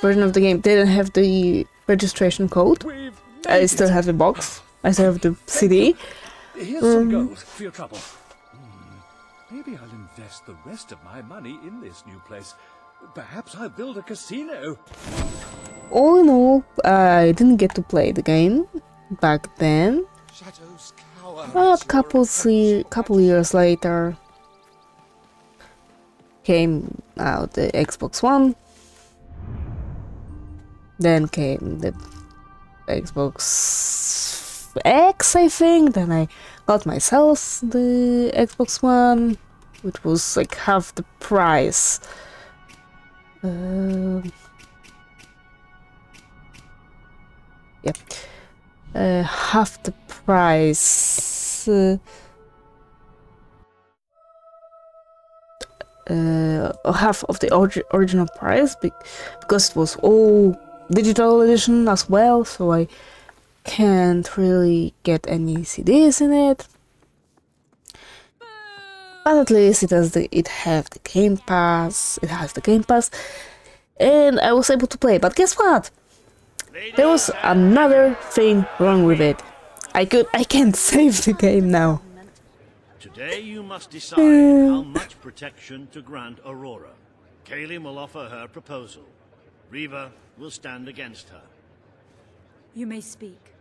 version of the game didn't have the registration code. I still have the box. I still have the CD. Here's some Um, gold for your trouble. Hmm, Maybe I'll invest the rest of my money in this new place. Perhaps I'll build a casino. All in all, I didn't get to play the game back then. Shadows. But couple couple years later came out the Xbox One. Then came the Xbox X, I think. Then I got myself the Xbox One, which was like half the price. Um, yep, uh, half the price. Uh, uh, half of the orig original price be because it was all digital edition as well, so I can't really get any CDs in it. But at least it has the it have the Game Pass. It has the Game Pass, and I was able to play. But guess what? There was another thing wrong with it. I could I can't save the game now. Today you must decide how much protection to grant Aurora. Kalin will offer her proposal. Reaver will stand against her. You may speak.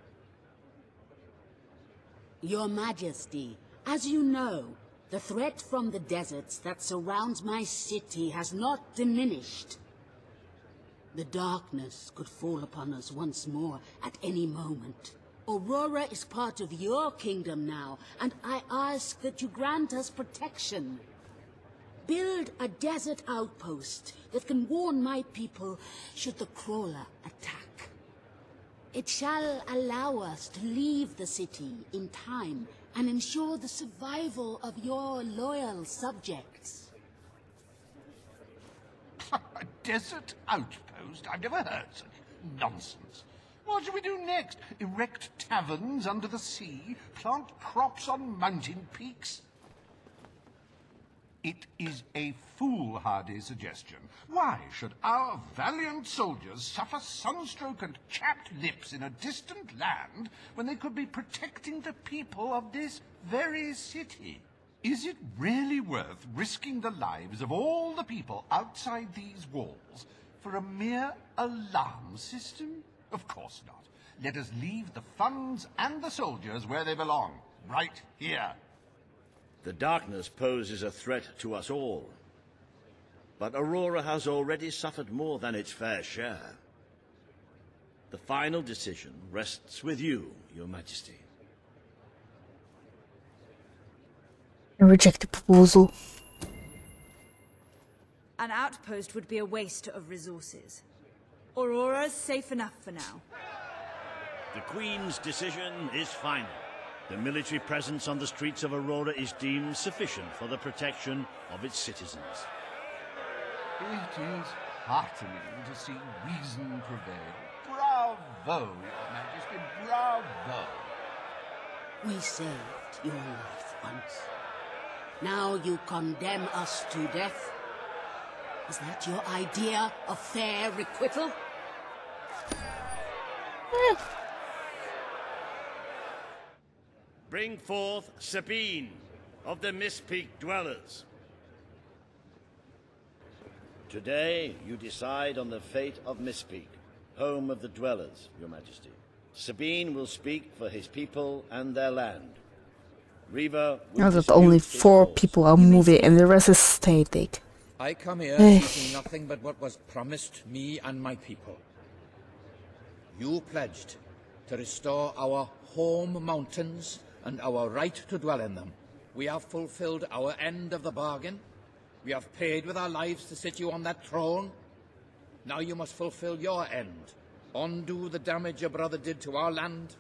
Your Majesty, as you know, the threat from the deserts that surrounds my city has not diminished. The darkness could fall upon us once more at any moment. Aurora is part of your kingdom now, and I ask that you grant us protection. Build a desert outpost that can warn my people should the crawler attack. It shall allow us to leave the city in time and ensure the survival of your loyal subjects. A desert outpost? I've never heard such nonsense. What shall we do next? Erect taverns under the sea? Plant crops on mountain peaks? It is a foolhardy suggestion. Why should our valiant soldiers suffer sunstroke and chapped lips in a distant land when they could be protecting the people of this very city? Is it really worth risking the lives of all the people outside these walls for a mere alarm system? Of course not. Let us leave the funds and the soldiers where they belong, right here. The darkness poses a threat to us all. But Aurora has already suffered more than its fair share. The final decision rests with you, Your Majesty. I reject the proposal. An outpost would be a waste of resources. Aurora's safe enough for now. The Queen's decision is final. The military presence on the streets of Aurora is deemed sufficient for the protection of its citizens. It is heartening to see reason prevail. Bravo, Your Majesty, bravo. We saved your life once. Now you condemn us to death? Is that your idea of fair requital? Bring forth Sabine of the Mistpeak Dwellers. Today, you decide on the fate of Mistpeak, home of the Dwellers, Your Majesty. Sabine will speak for his people and their land. Reaver will Now that only four laws. people are moving and the rest is static. I come here Eh. seeking nothing but what was promised me and my people. You pledged to restore our home mountains and our right to dwell in them. We have fulfilled our end of the bargain. We have paid with our lives to sit you on that throne. Now you must fulfill your end. Undo the damage your brother did to our land,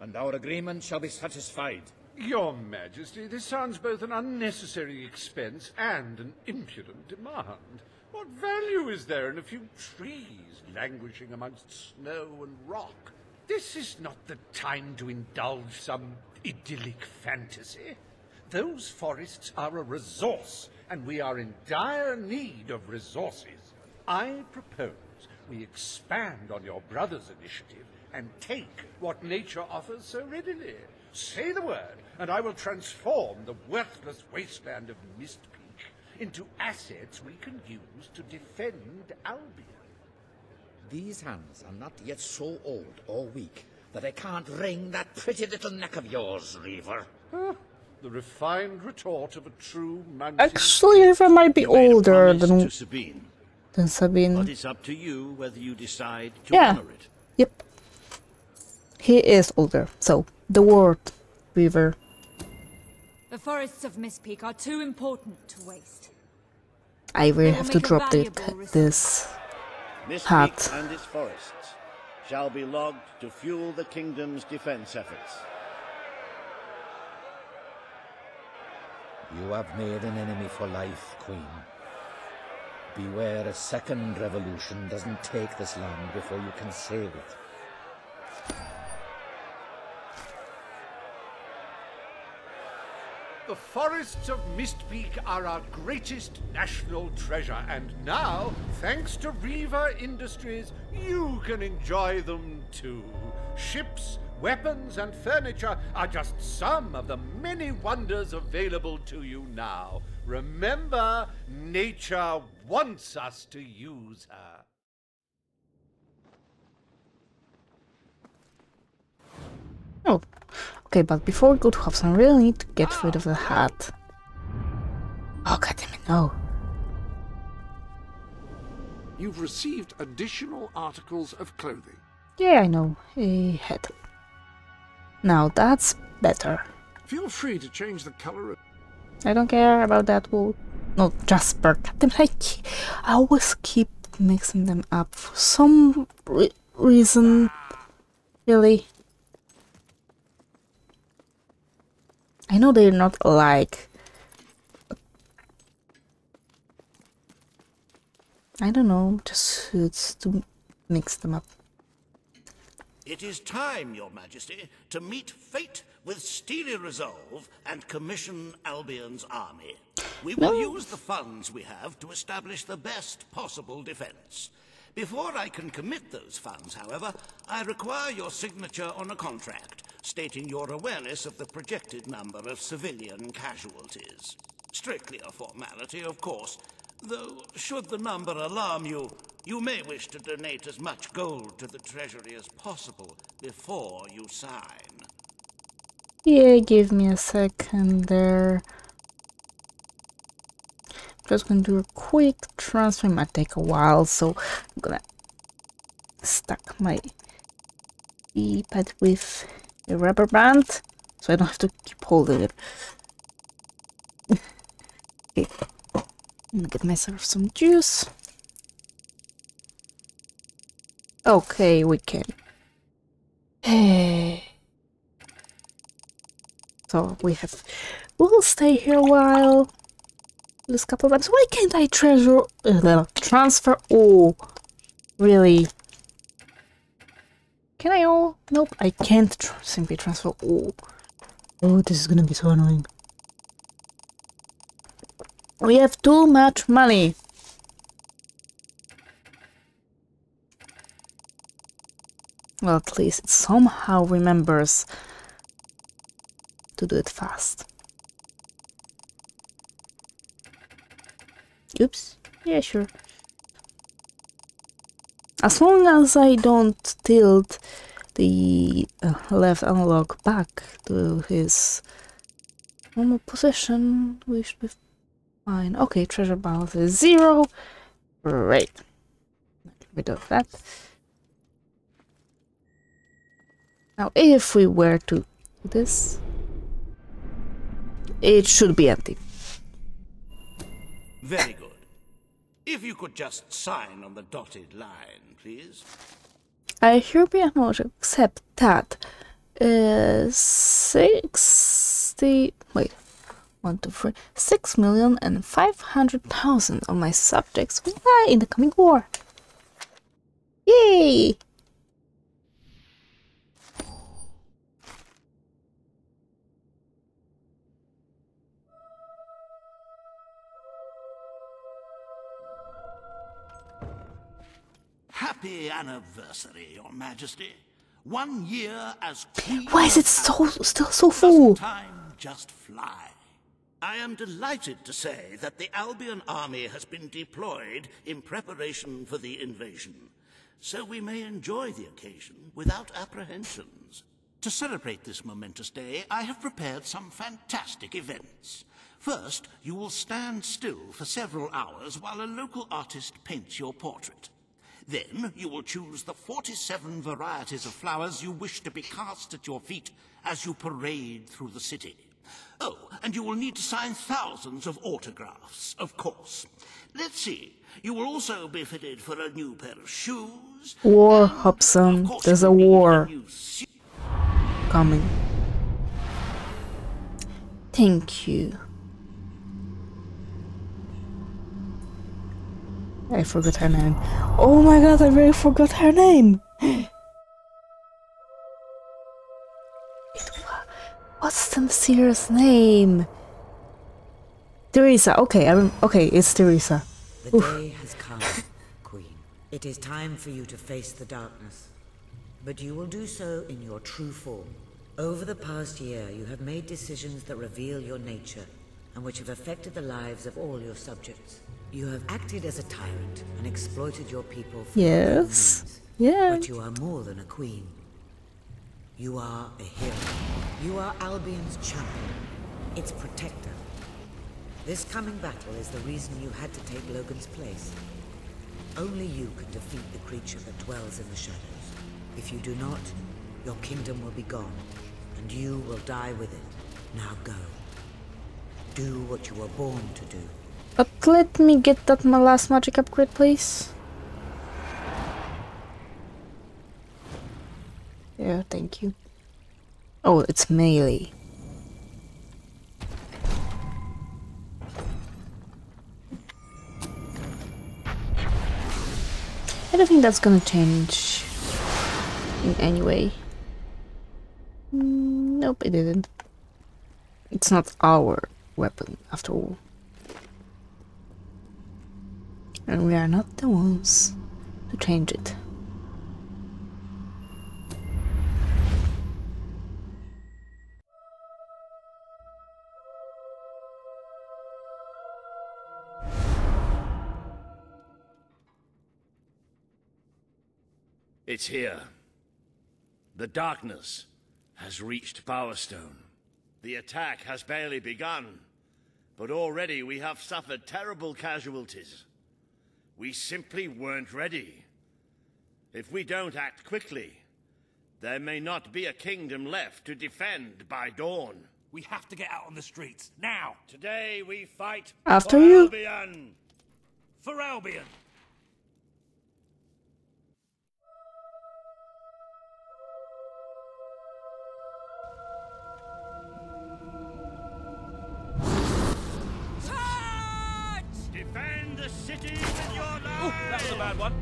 and our agreement shall be satisfied. Your Majesty, this sounds both an unnecessary expense and an impudent demand. What value is there in a few trees languishing amongst snow and rock? This is not the time to indulge some idyllic fantasy. Those forests are a resource, and we are in dire need of resources. I propose we expand on your brother's initiative and take what nature offers so readily. Say the word, and I will transform the worthless wasteland of Mistpeak into assets we can use to defend Albion. These hands are not yet so old or weak that I can't wring that pretty little neck of yours, Reaver. The refined retort of a true man. Actually, Reaver might be older than Sabine, than Sabine. but it's up to you whether you decide to Yeah. honor it. Yep. He is older, so the word Reaver. The forests of Mistpeak are too important to waste. I really will have to drop the, this This hat. peak and its forests shall be logged to fuel the kingdom's defense efforts. You have made an enemy for life, Queen. Beware a second revolution doesn't take this land before you can save it. The forests of Mistpeak are our greatest national treasure, and now, thanks to Reaver Industries, you can enjoy them too. Ships, weapons, and furniture are just some of the many wonders available to you now. Remember, nature wants us to use her. Oh, okay, but before we go to Hobson, I really need to get rid of the hat. Oh, god damn it, no. You've received additional articles of clothing. Yeah, I know, a hat. Now that's better. Feel free to change the color of I don't care about that wool. No, Jasper. God damn it, I, I always keep mixing them up for some re- reason. Really. I know they're not alike. I don't know, just suits to mix them up. It is time, Your Majesty, to meet fate with steely resolve and commission Albion's army. We will use the funds we have to establish the best possible defense. Before I can commit those funds, however, I require your signature on a contract stating your awareness of the projected number of civilian casualties. Strictly a formality, of course, though should the number alarm you, you may wish to donate as much gold to the treasury as possible before you sign. Yeah, give me a second there. Just gonna do a quick transfer. It might take a while, so I'm gonna stack my D-pad with a rubber band, so I don't have to keep holding it. okay, I'm gonna get myself some juice. Okay, we can. So we have. We'll stay here a while. This couple of times. Why can't I treasure uh, transfer? Oh, really? Can I all? Nope, I can't tr simply transfer all. Oh, this is gonna be so annoying. We have too much money. Well, at least it somehow remembers to do it fast. Oops. Yeah, sure. As long as I don't tilt the uh, left analog back to his normal position, we should be fine. Okay, treasure balance is zero. Great. Get rid of that. Now, if we were to do this, it should be empty. Very good. If you could just sign on the dotted line, please. I hereby acknowledge accept that uh, sixty wait one two three six million and five hundred thousand of my subjects will die in the coming war. Yay! Happy anniversary, Your Majesty. One year as Queen Why is it so still so full? Time just fly. I am delighted to say that the Albion army has been deployed in preparation for the invasion. so we may enjoy the occasion without apprehensions. To celebrate this momentous day, I have prepared some fantastic events. First, you will stand still for several hours while a local artist paints your portrait. Then you will choose the 47 varieties of flowers you wish to be cast at your feet as you parade through the city. Oh, and you will need to sign thousands of autographs, of course. Let's see. You will also be fitted for a new pair of shoes. War, Hobson. There's a war coming. Thank you. I forgot her name. Oh my god, I really forgot her name! What's the serious name? Theresa. Okay, I rem okay, it's Theresa. The day has come, Queen. It is time for you to face the darkness. But you will do so in your true form. Over the past year, you have made decisions that reveal your nature, and which have affected the lives of all your subjects. You have acted as a tyrant and exploited your people for Yes. Yeah. But you are more than a queen. You are a hero. You are Albion's champion, its protector. This coming battle is the reason you had to take Logan's place. Only you can defeat the creature that dwells in the shadows. If you do not, your kingdom will be gone, and you will die with it. Now go. Do what you were born to do. But let me get that my last magic upgrade, please. Yeah, thank you. Oh, it's melee. I don't think that's gonna change in any way. Mm, Nope, it didn't. It's not our weapon, after all. And we are not the ones to change it. It's here. The darkness has reached Bowerstone. The attack has barely begun, but already we have suffered terrible casualties. We simply weren't ready. If we don't act quickly, there may not be a kingdom left to defend by dawn. We have to get out on the streets, now! Today we fight After for you. Albion. For Albion! City with your life! That was a bad one.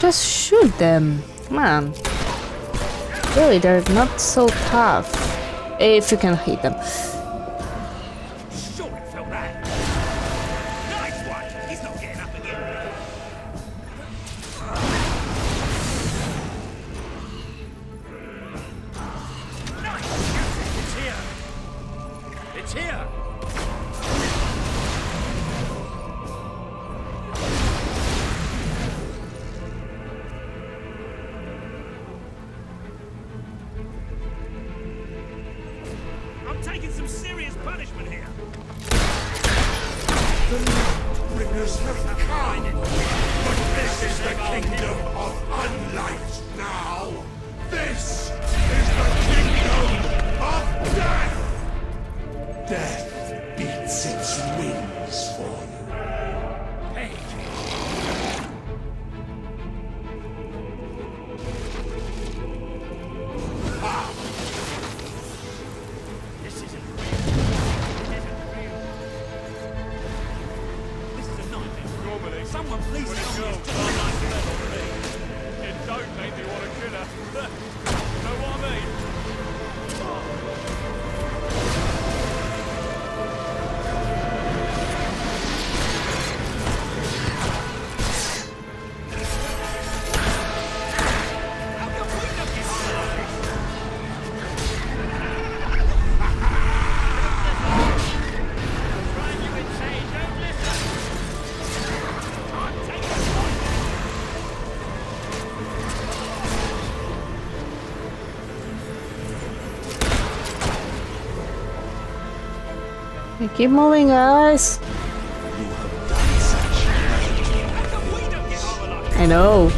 Just shoot them. On. Really, they're not so tough. If you can hit them. Keep moving, guys. I know.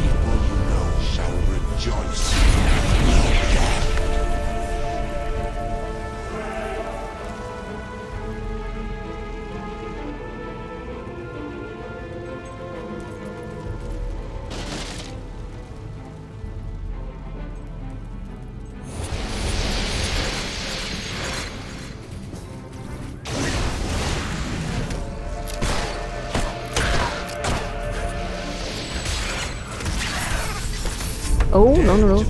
Oh, no, no, no.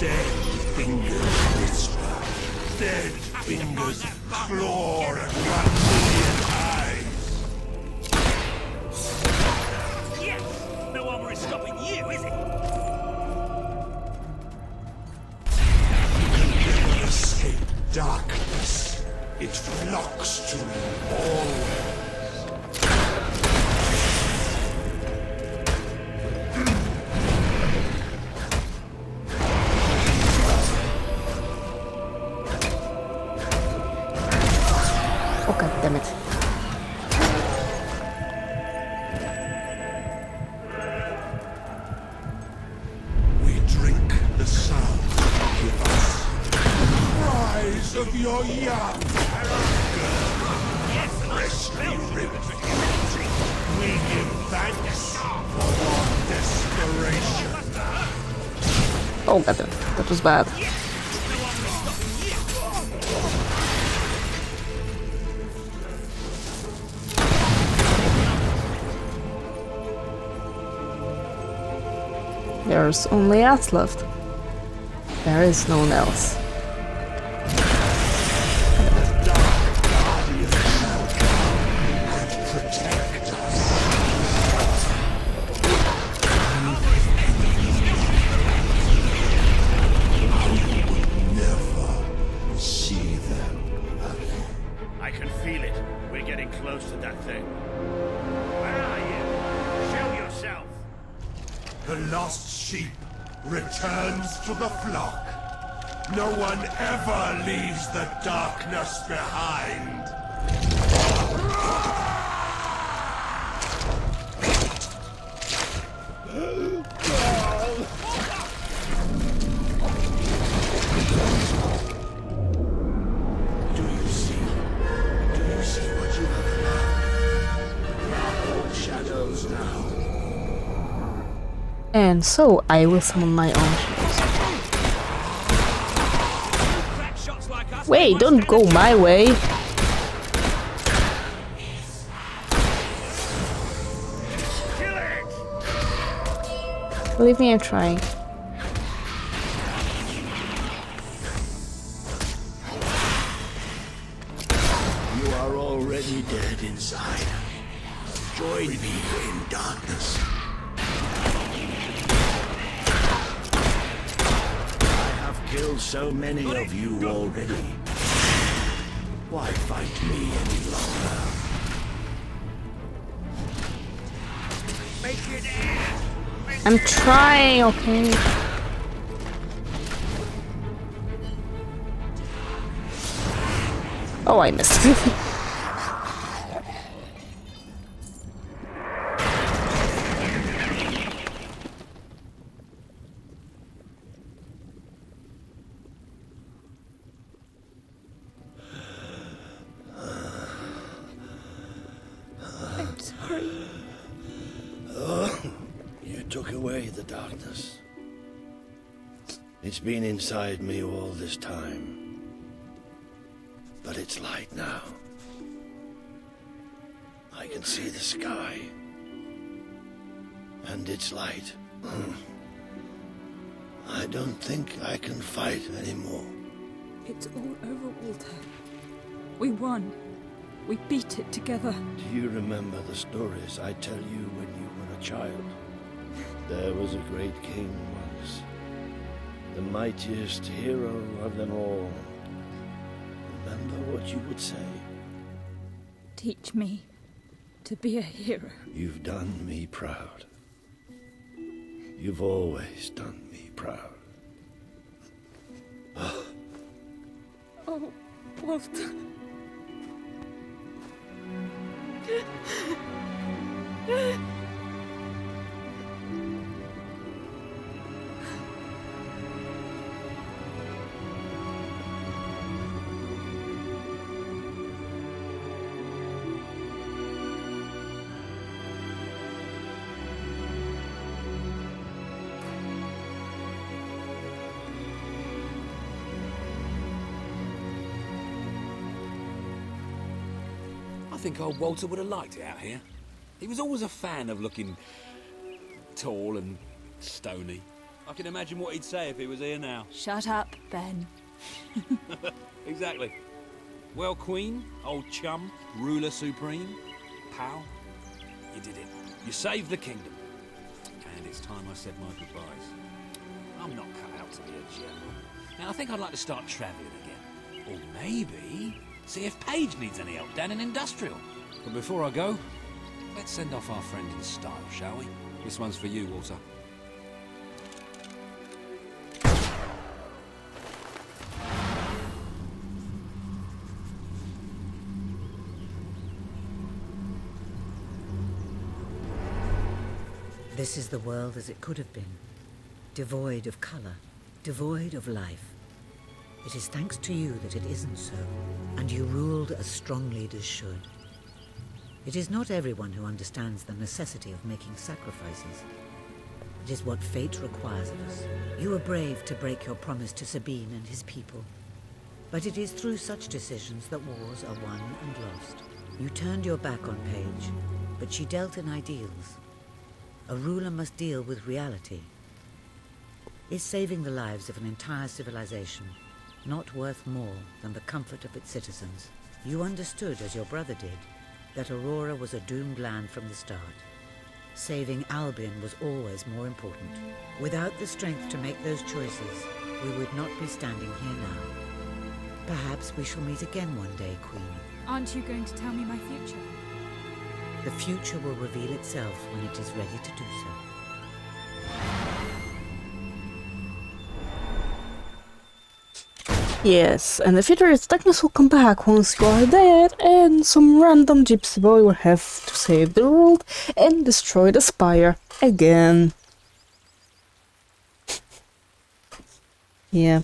Dead fingers whisper. Dead fingers claw at bad. There's only us left. There is no one else. So I will summon my own shields. Wait, don't go my way. Believe me, I'm trying. You are already dead inside. Join me in darkness. I have killed so many of you already. Why fight me any longer? Make it I'm trying, okay? Oh, I missed. been inside me all this time. But it's light now. I can see the sky. And it's light. I don't think I can fight anymore. It's all over, Walter. We won. We beat it together. Do you remember the stories I tell you when you were a child? There was a great king once, the mightiest hero of them all. Remember what you would say? Teach me to be a hero. You've done me proud. You've always done me proud. Oh, Walter. think old Walter would have liked it out here. He was always a fan of looking tall and stony. I can imagine what he'd say if he was here now. Shut up, Ben. exactly. Well, Queen, old chum, ruler supreme, pal, you did it. You saved the kingdom. And it's time I said my goodbyes. I'm not cut out to be a general. Now, I think I'd like to start travelling again. Or maybe see if Page needs any help down in Industrial. But before I go, let's send off our friend in style, shall we? This one's for you, Walter. This is the world as it could have been, devoid of color, devoid of life. It is thanks to you that it isn't so, and you ruled as strong leaders should. It is not everyone who understands the necessity of making sacrifices. It is what fate requires of us. You were brave to break your promise to Sabine and his people. But it is through such decisions that wars are won and lost. You turned your back on Page, but she dealt in ideals. A ruler must deal with reality. Is saving the lives of an entire civilization not worth more than the comfort of its citizens? You understood, as your brother did, that Aurora was a doomed land from the start. Saving Albion was always more important. Without the strength to make those choices, we would not be standing here now. Perhaps we shall meet again one day, Queen. Aren't you going to tell me my future? The future will reveal itself when it is ready to do so. Yes, and the future is darkness will come back once you are dead, and some random gypsy boy will have to save the world and destroy the spire again. yeah.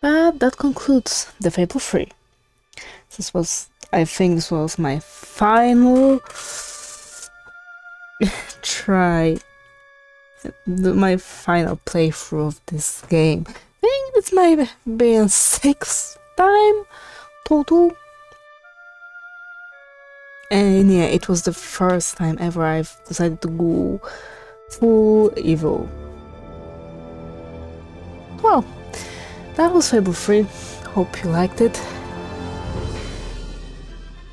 But that concludes the Fable 3. This was, I think, this was my final try my final playthrough of this game. I think it's my been sixth time total. And yeah, it was the first time ever I've decided to go full evil. Well, that was Fable 3. Hope you liked it.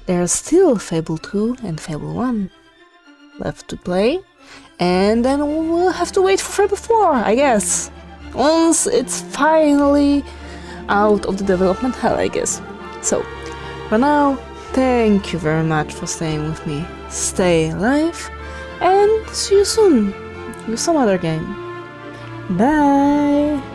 There's still Fable 2 and Fable 1 left to play. And then we'll have to wait for Fable 4, I guess. Once it's finally out of the development hell, I guess. So, for now, thank you very much for staying with me. Stay alive, and see you soon with some other game. Bye!